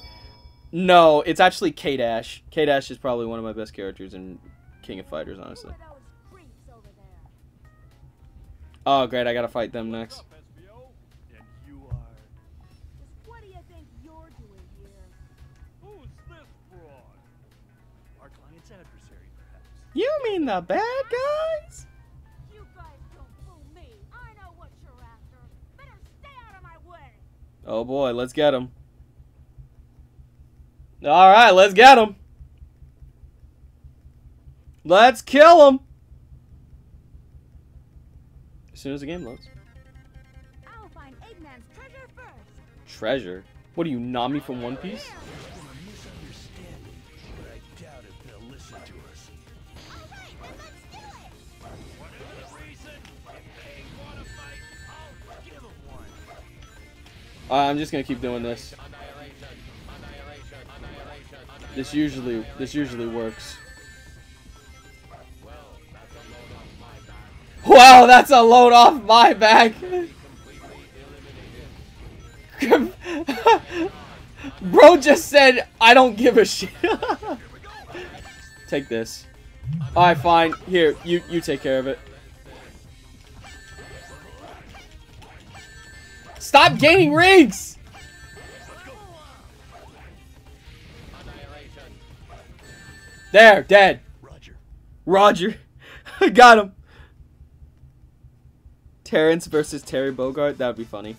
No, it's actually K-Dash. K-Dash is probably one of my best characters in King of Fighters, honestly. Oh, great, I gotta fight them next. You think you're doing here? Who's this fraud? Our client's adversary, perhaps. You mean the bad guys? You guys don't fool me. I know what you're after. Better stay out of my way. Oh boy, let's get him. Alright, let's get him. Let's kill him. As soon as the game loads. I'll find Eggman's treasure first. Treasure? What are you, Nami from One Piece? I doubt if they'll listen to us. Alright, let's do it. What is the reason? If they want to fight, I'll give them one. Uh, I'm just gonna keep doing this. This usually, this usually works. Wow, that's a load off my back. Bro just said, I don't give a shit. Take this. Alright, fine. Here, you you take care of it. Stop gaining rigs! There, dead. Roger. Roger. I got him. Terrence versus Terry Bogard. That would be funny.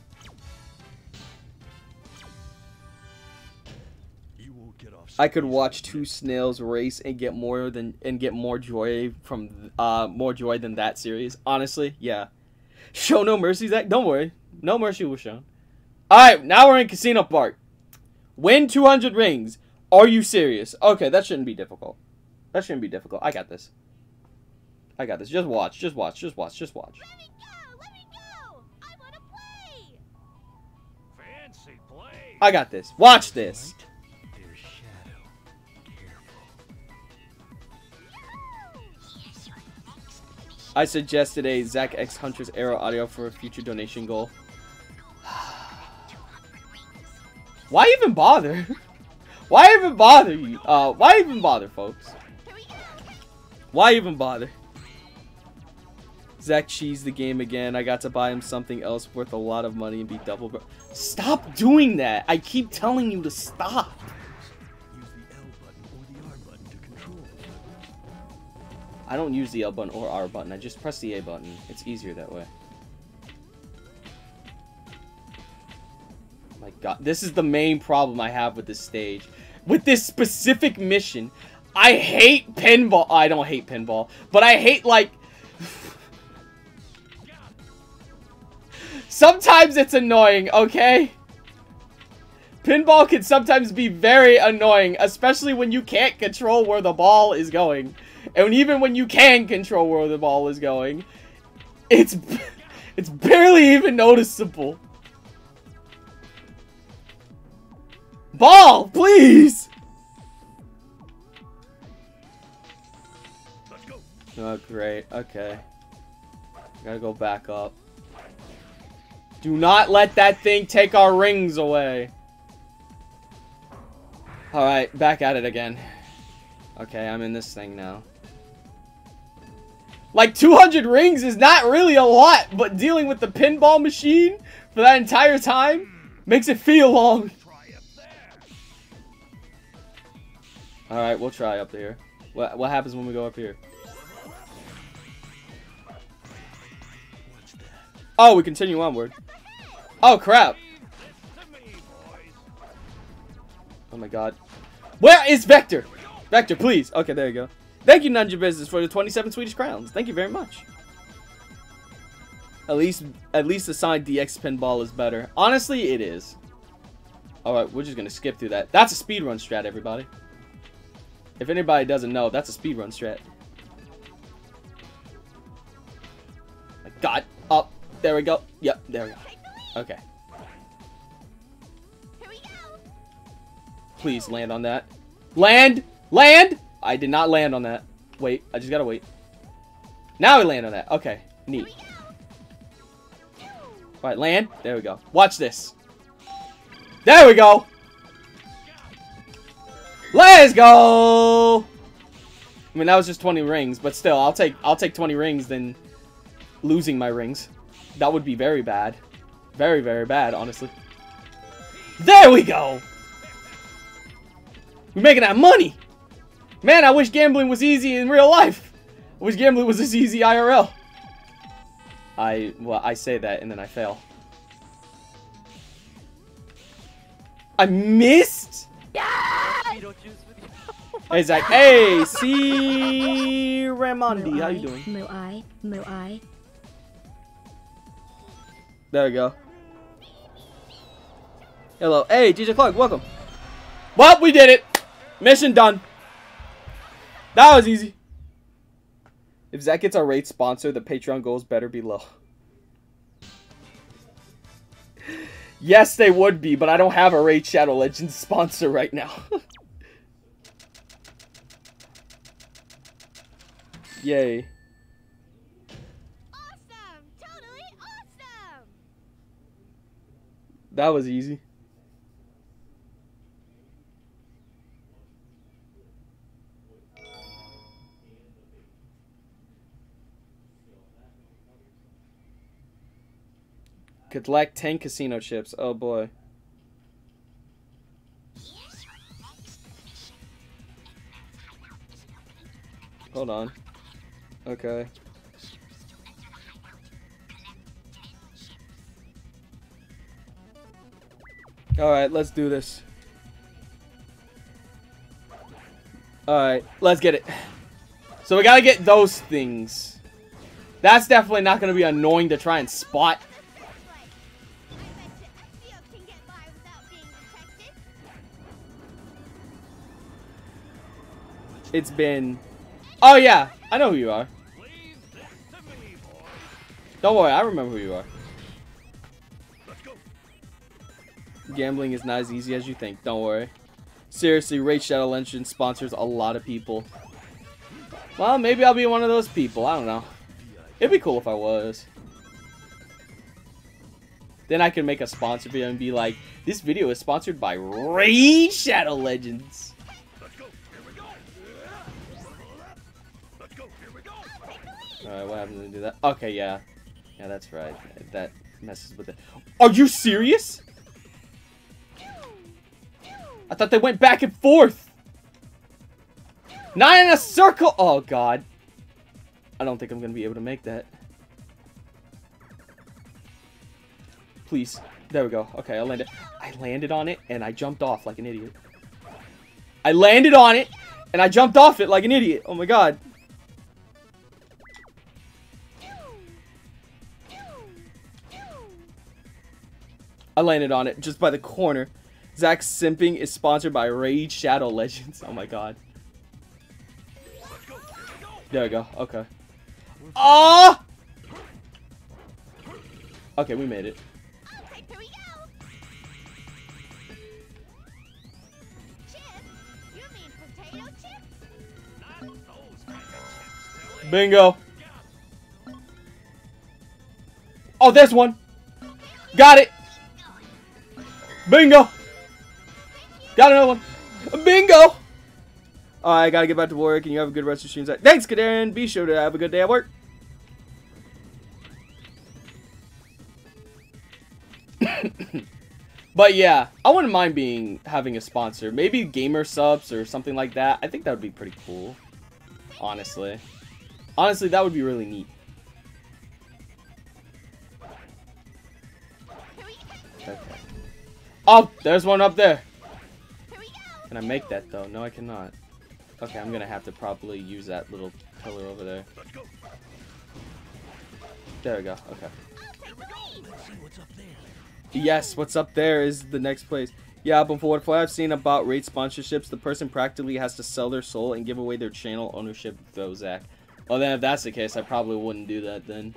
I could watch two snails race and get more than and get more joy from uh more joy than that series. Honestly, yeah. Show no mercy, Zach. Don't worry, no mercy was shown. All right, now we're in Casino Park. Win 200 rings. Are you serious? Okay, that shouldn't be difficult. That shouldn't be difficult. I got this. I got this. Just watch. Just watch. Just watch. Just watch. I got this. Watch this. Light, There's shadow. Careful. I suggested a Zach X Hunter's Arrow audio for a future donation goal. Why even bother? Why even bother you? Uh, why even bother, folks? Why even bother? Zach cheesed the game again. I got to buy him something else worth a lot of money and be double. Stop doing that! I keep telling you to stop. I don't use the L button or R button. I just press the A button. It's easier that way. My god, this is the main problem I have with this stage. With this specific mission, I hate pinball. I don't hate pinball, but I hate like Sometimes it's annoying, okay? Pinball can sometimes be very annoying, especially when you can't control where the ball is going. And even when you can control where the ball is going, it's it's barely even noticeable. Ball, please. Let's go. Oh, great. Okay. Gotta go back up. Do not let that thing take our rings away. Alright, back at it again. Okay, I'm in this thing now. Like, 200 rings is not really a lot, but dealing with the pinball machine for that entire time makes it feel long. Alright, we'll try up there. What, what happens when we go up here? Oh, we continue onward. Oh, crap. Oh my god. Where is Vector? Vector, please. Okay, there you go. Thank you, Ninja Business, for the 27 Swedish crowns. Thank you very much. At least, at least the Sonic DX pinball is better. Honestly, it is. Alright, we're just gonna skip through that. That's a speedrun strat, everybody. If anybody doesn't know, that's a speedrun strat. My god. Up. There we go. Yep, there we go. Okay. Here we go! Please land on that. Land! Land! I did not land on that. Wait, I just gotta wait. Now I land on that. Okay, neat. Alright, land. There we go. Watch this. There we go! Let's go! I mean, that was just 20 rings, but still, I'll take I'll take 20 rings than losing my rings. That would be very bad. Very, very bad, honestly. There we go! We're making that money! Man, I wish gambling was easy in real life. I wish gambling was this easy IRL. I, well, I say that and then I fail. I missed? Yeah! Hey, Zach. Hey, C. Ramondi. How you doing? Moai, Moai. There we go. Hello. Hey, DJ Clark, welcome. Well, we did it. Mission done. That was easy. If Zach gets our Raid sponsor, the Patreon goals better be low. yes, they would be, but I don't have a Raid Shadow Legends sponsor right now. Yay. That was easy. Collect 10 casino chips. Oh boy. Hold on. Okay. Alright, let's do this. Alright, let's get it. So we gotta get those things. That's definitely not gonna be annoying to try and spot. It's been... Oh yeah, I know who you are. Don't worry, I remember who you are. Gambling is not as easy as you think, don't worry. Seriously, Raid Shadow Legends sponsors a lot of people. Well, maybe I'll be one of those people, I don't know. It'd be cool if I was. Then I can make a sponsor video and be like, this video is sponsored by Raid Shadow Legends. We we. Alright, what happens when I do that? Okay, yeah. Yeah, that's right. That messes with it. Are you serious? I thought they went back and forth. Not in a circle. Oh, God. I don't think I'm going to be able to make that. Please. There we go. Okay, I landed. I landed on it, and I jumped off like an idiot. I landed on it, and I jumped off it like an idiot. Oh, my God. I landed on it just by the corner. Zach Simping is sponsored by Raid Shadow Legends. Oh my god. There we go. Okay. Ah! Okay, we made it. Bingo. Oh, there's one. Got it. Bingo. Got another one. Bingo. All right, I gotta get back to work, and you have a good rest of your streams. Thanks, Kadarian. Be sure to have a good day at work. but yeah, I wouldn't mind being having a sponsor. Maybe gamer subs or something like that. I think that would be pretty cool. Honestly. Honestly, that would be really neat. Okay. Oh, there's one up there. Can I make that though? No, I cannot. Okay, I'm gonna have to probably use that little pillar over there. There we go. Okay. Yes, what's up there is the next place. Yeah, but for what I've seen about Raid sponsorships, the person practically has to sell their soul and give away their channel ownership though, Zach. Well, then if that's the case, I probably wouldn't do that then.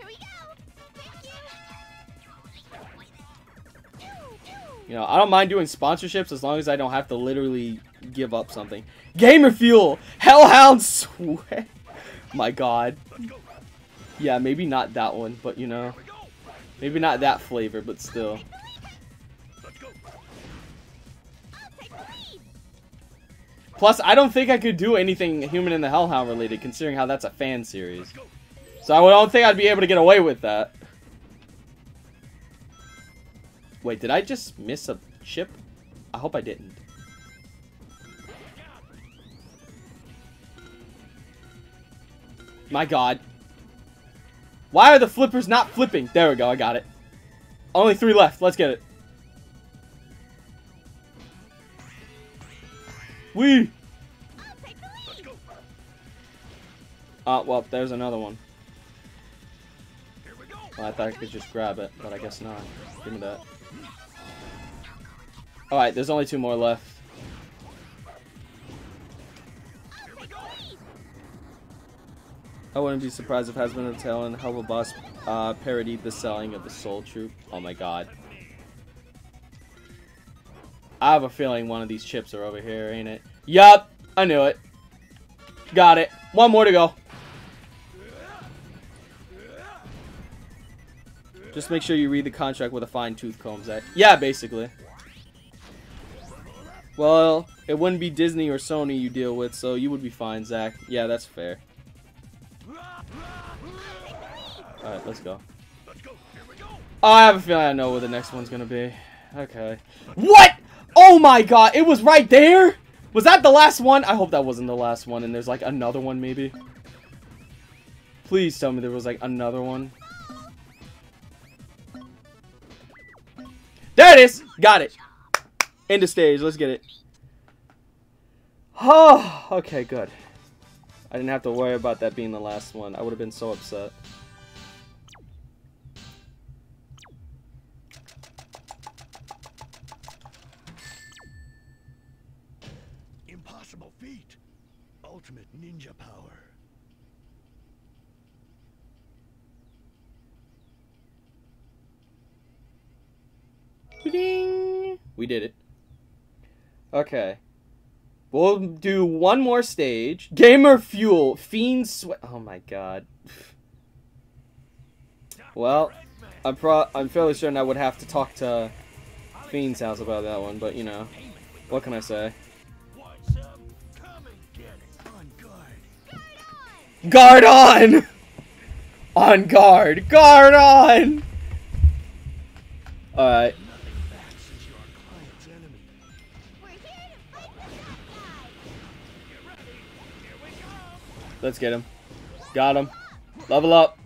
You know, I don't mind doing sponsorships as long as I don't have to literally give up something. Gamer Fuel! Hellhound Sweat! My god. Yeah, maybe not that one, but you know. Maybe not that flavor, but still. Plus, I don't think I could do anything Human in the Hellhound related, considering how that's a fan series. So I don't think I'd be able to get away with that. Wait, did I just miss a chip? I hope I didn't. My god. Why are the flippers not flipping? There we go, I got it. Only three left. Let's get it. Wee! Uh, well, there's another one. We. Well, I thought I could just grab it, but I guess not. Give me that. Alright, there's only two more left. I wouldn't be surprised if Hazbin Hotel and Helluva Boss uh, parodied the selling of the Soul Troop. Oh my god. I have a feeling one of these chips are over here, ain't it? Yup! I knew it. Got it. One more to go. Just make sure you read the contract with a fine tooth comb, Zach. Yeah, basically. Well, it wouldn't be Disney or Sony you deal with, so you would be fine, Zach. Yeah, that's fair. Alright, let's go. Oh, I have a feeling I know where the next one's gonna be. Okay. What? Oh my god, it was right there? Was that the last one? I hope that wasn't the last one and there's like another one maybe. Please tell me there was like another one. There it is! Got it. End of stage. Let's get it. Oh, okay, good. I didn't have to worry about that being the last one. I would have been so upset. Ding! We did it. Okay. We'll do one more stage. Gamer Fuel. Fiend Sweat. Oh my god. Well, I'm pro I'm fairly certain I would have to talk to Feinshouse about that one, but you know. What can I say? Guard on! on guard! Guard on! Alright. Let's get him. Got him. Level up.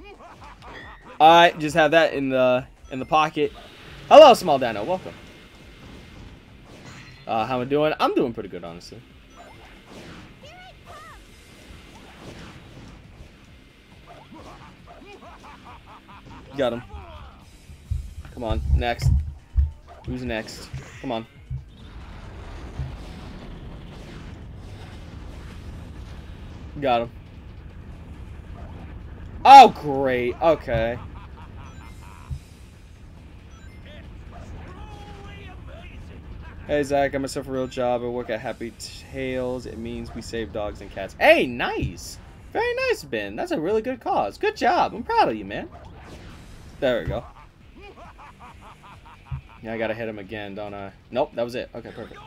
Alright, just have that in the in the pocket. Hello, small dino. Welcome. Uh, how am I doing? I'm doing pretty good, honestly. Got him. Come on, next. Who's next? Come on. Got him. Oh, great. Okay. Hey, Zach, I myself a real job. I work at Happy Tails. It means we save dogs and cats. Hey, nice. Very nice, Ben. That's a really good cause. Good job. I'm proud of you, man. There we go. Yeah, I gotta hit him again, don't I? Nope, that was it. Okay, perfect.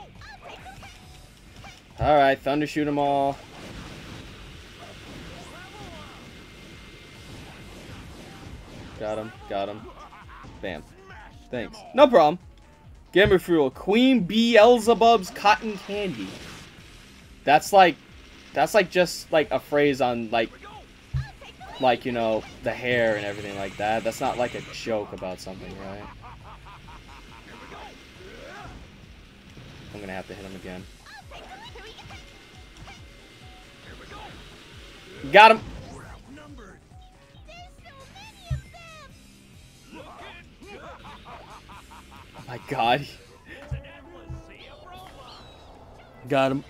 Alright, Thunder shoot them all. Got him, got him. Bam. Thanks. No problem. Gamer Fuel. Queen Beelzebub's Cotton Candy. That's like, that's like just like a phrase on like, like, you know, the hair and everything like that. That's not like a joke about something, right? I'm gonna have to hit him again. Got him. My god. Got him.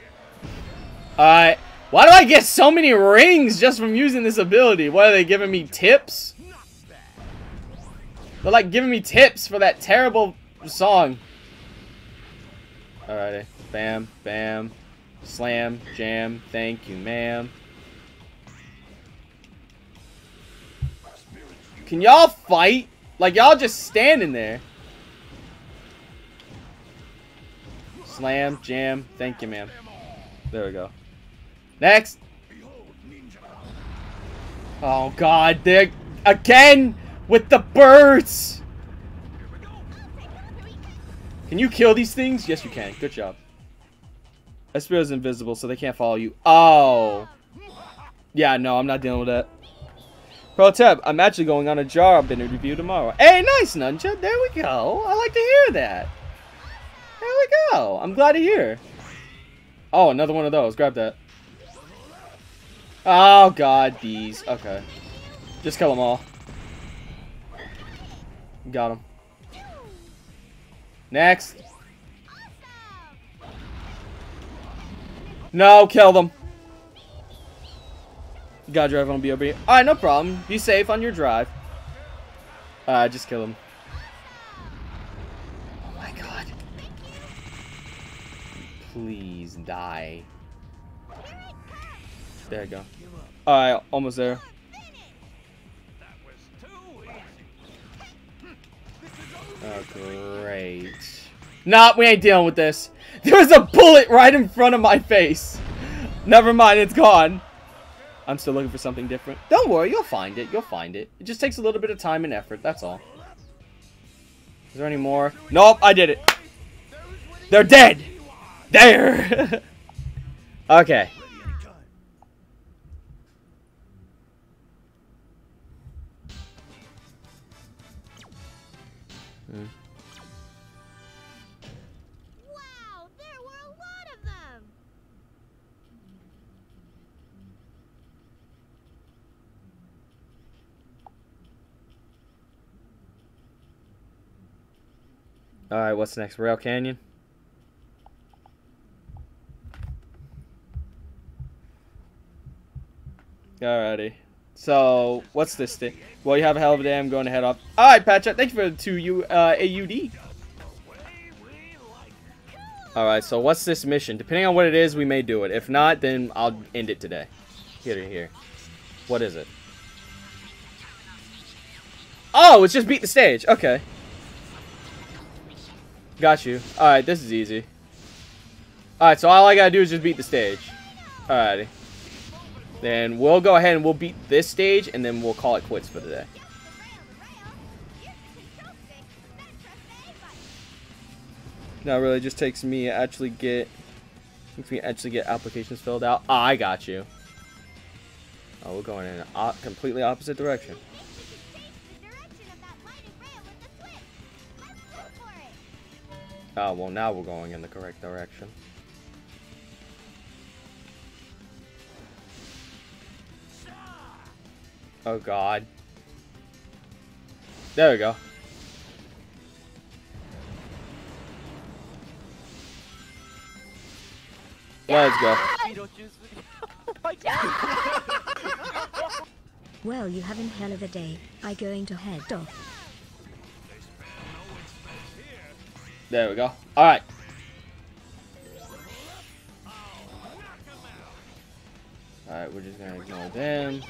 Alright. Why do I get so many rings just from using this ability? What are they giving me tips? They're like giving me tips for that terrible song. Alrighty. Bam, bam. Slam, jam. Thank you, ma'am. Can y'all fight? Like y'all just standing there. Slam, jam. Thank you, ma'am. There we go. Next. Oh God, they're again with the birds. Can you kill these things? Yes, you can. Good job. Espio's invisible, so they can't follow you. Oh. Yeah, no, I'm not dealing with that. Pro tip, I'm actually going on a job interview tomorrow. Hey, nice, Nuncha. There we go. I like to hear that. There we go. I'm glad to hear. Oh, another one of those. Grab that. Oh, God, these. Okay. Just kill them all. Got him. Next. No, kill them. Gotta drive on BOB. Alright, no problem. Be safe on your drive. Uh, just kill him. Oh my god. Please die. There you go. Alright, almost there. That was too easy. Oh, great. Nah, we ain't dealing with this. There was a bullet right in front of my face. Never mind, it's gone. I'm still looking for something different. Don't worry, you'll find it. You'll find it. It just takes a little bit of time and effort, that's all. Is there any more? Nope, I did it. They're dead. There. okay. Wow, there were a lot of them. All right, what's next? Rail Canyon. Alrighty. So, what's this thing? Well, you have a hell of a day. I'm going to head off. All right, Patch. Thank you for the two U uh, AUD. All right. So, what's this mission? Depending on what it is, we may do it. If not, then I'll end it today. Here here. What is it? Oh, it's just beat the stage. Okay. Got you. Alright, this is easy. Alright, so all I gotta do is just beat the stage. Alrighty. Then we'll go ahead and we'll beat this stage, and then we'll call it quits for the day. No, really, just takes me actually get... Makes me actually get applications filled out. Ah, I got you. Oh, we're going in a completely opposite direction. Oh, well, now we're going in the correct direction. Oh, God. There we go. Let's go. Well, you having hell of a day. I going to head off. There we go. Alright. Alright, we're just gonna ignore them.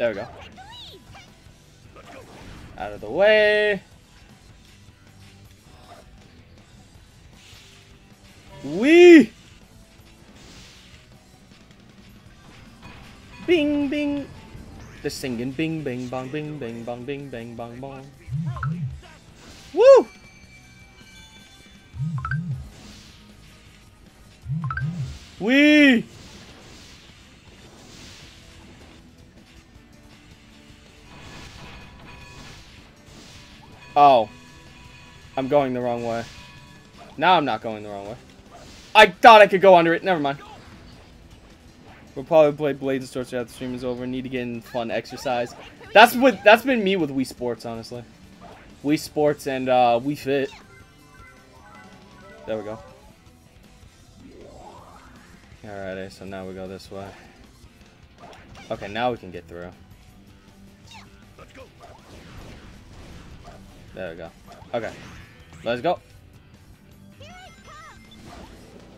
There we go. Out of the way. Wee! Bing, bing. The singing bing, bing, bong, bing, bing, bong, bing, bang, bong, bong. Woo! Wee! Oh. I'm going the wrong way. Now I'm not going the wrong way. I thought I could go under it. Never mind. We'll probably play Blades and Swords after the stream is over. Need to get in fun exercise. That's what that's been me with Wii Sports, honestly. Wii Sports and uh, Wii Fit. There we go. Alrighty, so now we go this way. Okay, now we can get through. There we go. Okay. Let's go.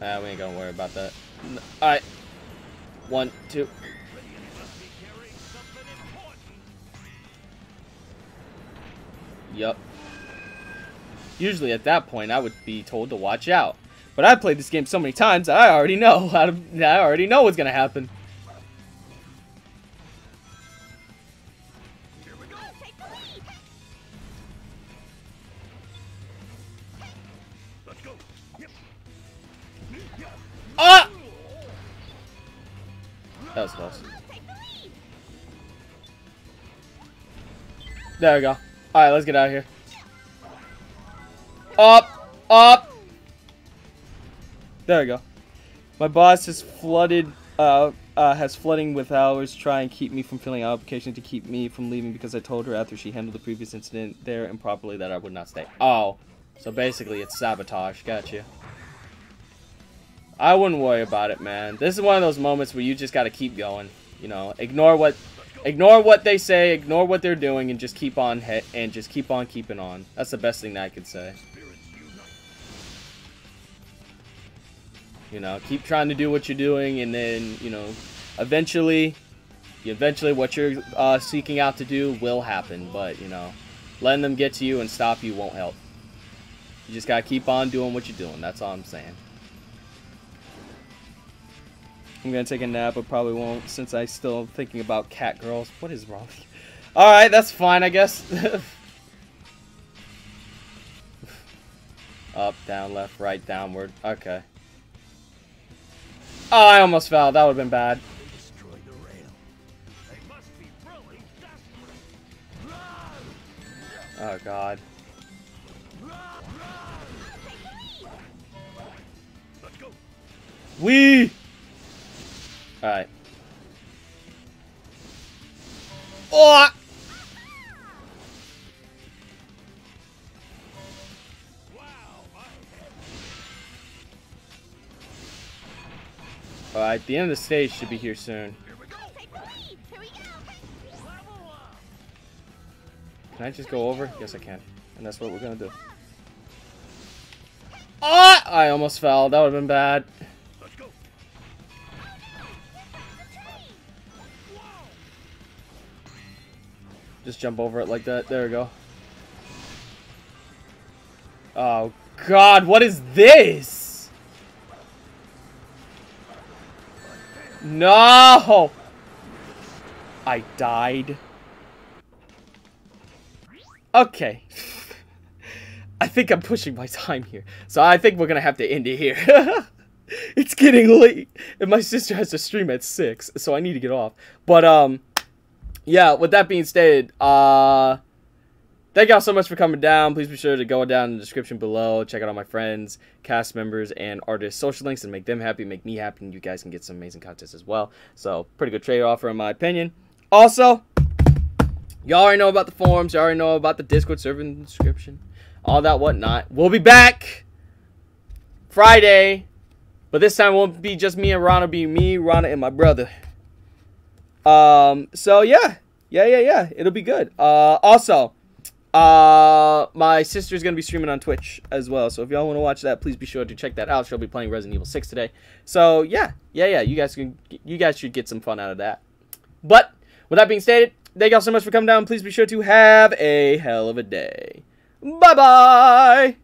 Ah, we ain't gonna worry about that. Alright. One, two. Yup. Usually at that point, I would be told to watch out. But I've played this game so many times, I already know I already know what's gonna happen. That was close. There we go. Alright, let's get out of here. Up! Up! There we go. My boss has flooded, uh, uh, has flooding with hours trying to keep me from filling out application to keep me from leaving because I told her after she handled the previous incident there improperly that I would not stay. Oh. So basically it's sabotage. Gotcha. I wouldn't worry about it, man. This is one of those moments where you just gotta keep going. You know, ignore what, ignore what they say, ignore what they're doing, and just keep on and just keep on keeping on. That's the best thing that I could say. You know, keep trying to do what you're doing, and then you know, eventually, eventually, what you're uh, seeking out to do will happen. But you know, letting them get to you and stop you won't help. You just gotta keep on doing what you're doing. That's all I'm saying. I'm gonna take a nap, but probably won't since I still thinking about cat girls. What is wrong? All right, that's fine, I guess. Up, down, left, right, downward. Okay. Oh, I almost fell. That would have been bad. Oh god. We. All right. Oh. All right. The end of the stage should be here soon. Here we go. Take the lead. Here we go. Level up. Can I just go over? Yes, I can. And that's what we're gonna do. Oh! I almost fell. That would have been bad. Just jump over it like that. There we go. Oh god, what is this? No! I died. Okay. I think I'm pushing my time here. So I think we're gonna have to end it here. it's getting late. And my sister has to stream at 6, so I need to get off. But um yeah, with that being stated, uh thank y'all so much for coming down. Please be sure to go down in the description below, check out all my friends, cast members, and artists' social links and make them happy, make me happy, and you guys can get some amazing contests as well. So pretty good trade offer in my opinion. Also, y'all already know about the forums, Y'all already know about the Discord server in the description, all that whatnot. We'll be back Friday, but this time it won't be just me and Rana, it'll be me, Rana, and my brother. Um, so yeah, yeah, yeah, yeah, it'll be good. Uh, also, uh, my sister's gonna be streaming on Twitch as well. So if y'all want to watch that, please be sure to check that out. She'll be playing Resident Evil 6 today. So yeah, yeah, yeah, you guys can, you guys should get some fun out of that. But with that being stated, thank y'all so much for coming down. Please be sure to have a hell of a day. Bye bye.